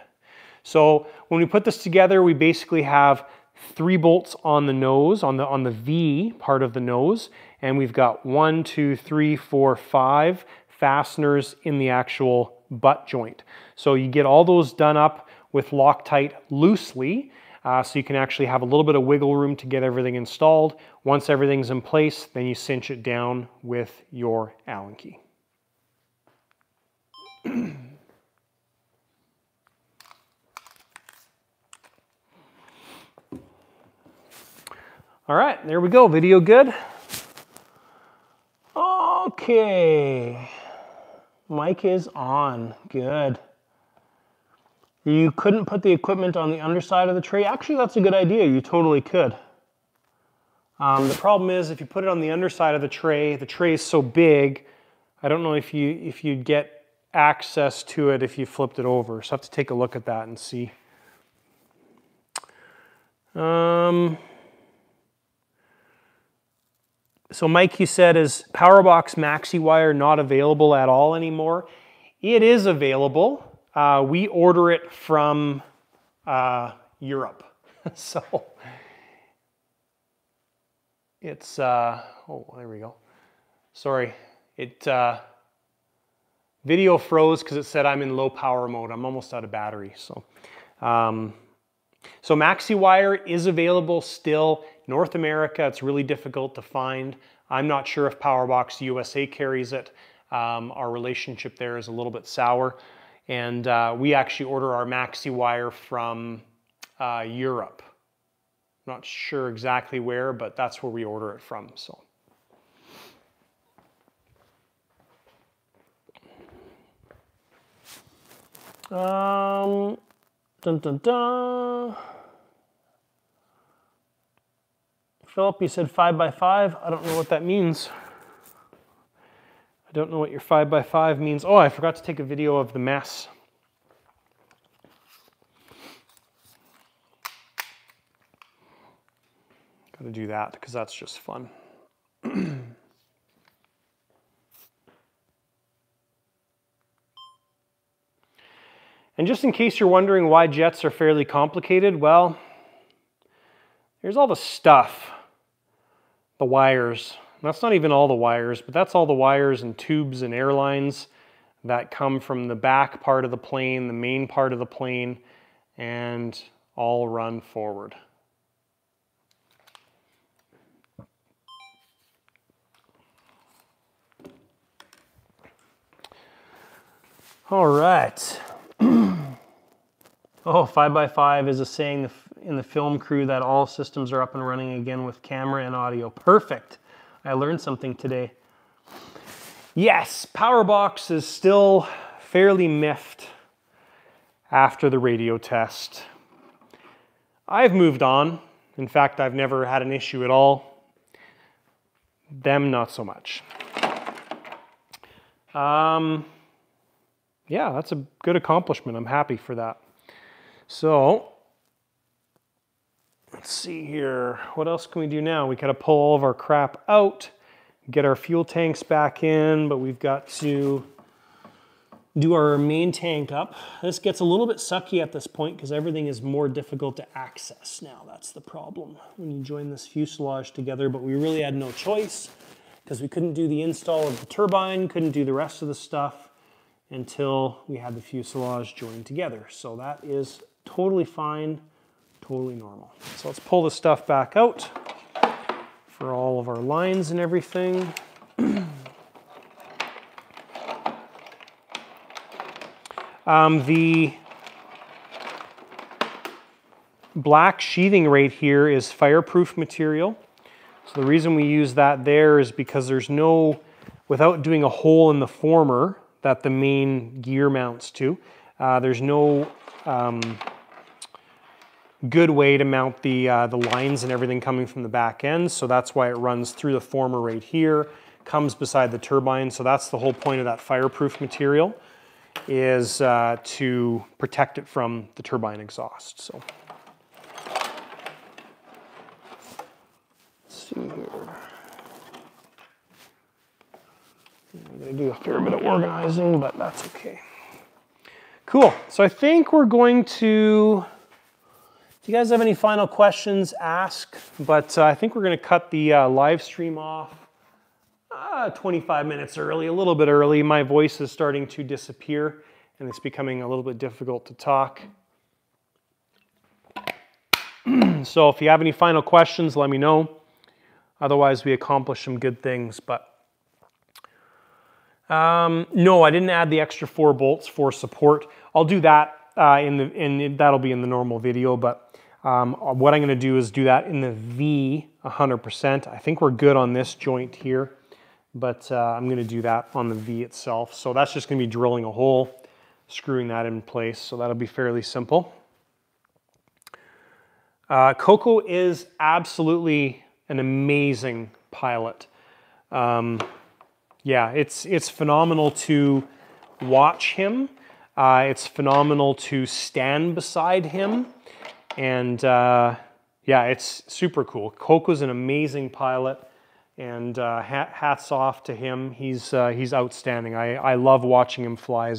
So when we put this together, we basically have three bolts on the nose, on the, on the V part of the nose, and we've got one, two, three, four, five fasteners in the actual butt joint. So you get all those done up with Loctite loosely, uh, so you can actually have a little bit of wiggle room to get everything installed. Once everything's in place, then you cinch it down with your Allen key. All right, there we go. Video good? Okay. Mic is on. Good. You couldn't put the equipment on the underside of the tray. Actually, that's a good idea. You totally could. Um, the problem is if you put it on the underside of the tray, the tray is so big, I don't know if, you, if you'd get access to it if you flipped it over. So I have to take a look at that and see. Um, so Mike, you said, is PowerBox MaxiWire not available at all anymore? It is available. Uh, we order it from uh, Europe. so it's, uh, oh, there we go. Sorry. It uh, video froze because it said I'm in low power mode. I'm almost out of battery. So, um, so MaxiWire is available still. North America, it's really difficult to find. I'm not sure if PowerBox USA carries it. Um, our relationship there is a little bit sour. And uh, we actually order our maxi wire from uh, Europe. Not sure exactly where, but that's where we order it from. So. Um, dun dun dun. Philip, you said five by five. I don't know what that means. I don't know what your five by five means. Oh, I forgot to take a video of the mess. Got to do that because that's just fun. and just in case you're wondering why jets are fairly complicated, well, here's all the stuff the wires. That's not even all the wires, but that's all the wires and tubes and airlines that come from the back part of the plane, the main part of the plane, and all run forward. All right. oh, five by five is a saying in the film crew that all systems are up and running again with camera and audio. Perfect. I learned something today. Yes, PowerBox is still fairly miffed after the radio test. I've moved on. In fact, I've never had an issue at all. Them, not so much. Um, yeah, that's a good accomplishment. I'm happy for that. So Let's see here. What else can we do now? We gotta pull all of our crap out, get our fuel tanks back in, but we've got to do our main tank up. This gets a little bit sucky at this point because everything is more difficult to access now. That's the problem when you join this fuselage together, but we really had no choice because we couldn't do the install of the turbine, couldn't do the rest of the stuff until we had the fuselage joined together. So that is totally fine totally normal. So let's pull the stuff back out for all of our lines and everything. um, the black sheathing right here is fireproof material. So the reason we use that there is because there's no, without doing a hole in the former that the main gear mounts to, uh, there's no um, good way to mount the, uh, the lines and everything coming from the back end. So that's why it runs through the former right here. comes beside the turbine. So that's the whole point of that fireproof material is uh, to protect it from the turbine exhaust. So let's see here. I'm gonna do a fair bit of organizing, but that's okay. Cool, so I think we're going to, if you guys have any final questions, ask, but uh, I think we're gonna cut the uh, live stream off uh, 25 minutes early, a little bit early. My voice is starting to disappear and it's becoming a little bit difficult to talk. so if you have any final questions, let me know. Otherwise, we accomplished some good things, but um, no, I didn't add the extra four bolts for support. I'll do that uh, in the, in, that'll be in the normal video, but um, what I'm gonna do is do that in the V 100%. I think we're good on this joint here but uh, I'm gonna do that on the V itself. So that's just gonna be drilling a hole, screwing that in place. So that'll be fairly simple. Uh, Coco is absolutely an amazing pilot. Um, yeah, it's, it's phenomenal to watch him. Uh, it's phenomenal to stand beside him. And uh, yeah, it's super cool. Coco's an amazing pilot and uh, hats off to him. He's, uh, he's outstanding. I, I love watching him fly.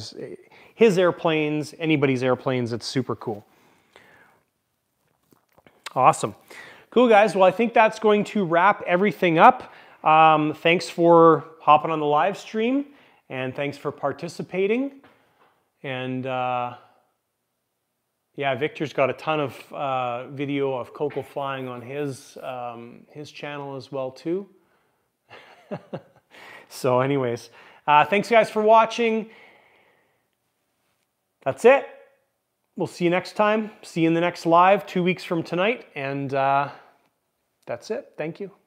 His airplanes, anybody's airplanes, it's super cool. Awesome. Cool, guys. Well, I think that's going to wrap everything up. Um, thanks for hopping on the live stream, and thanks for participating. And uh, yeah, Victor's got a ton of uh, video of Coco flying on his um, his channel as well too. so anyways, uh, thanks guys for watching. That's it. We'll see you next time. See you in the next live two weeks from tonight. And uh, that's it. Thank you.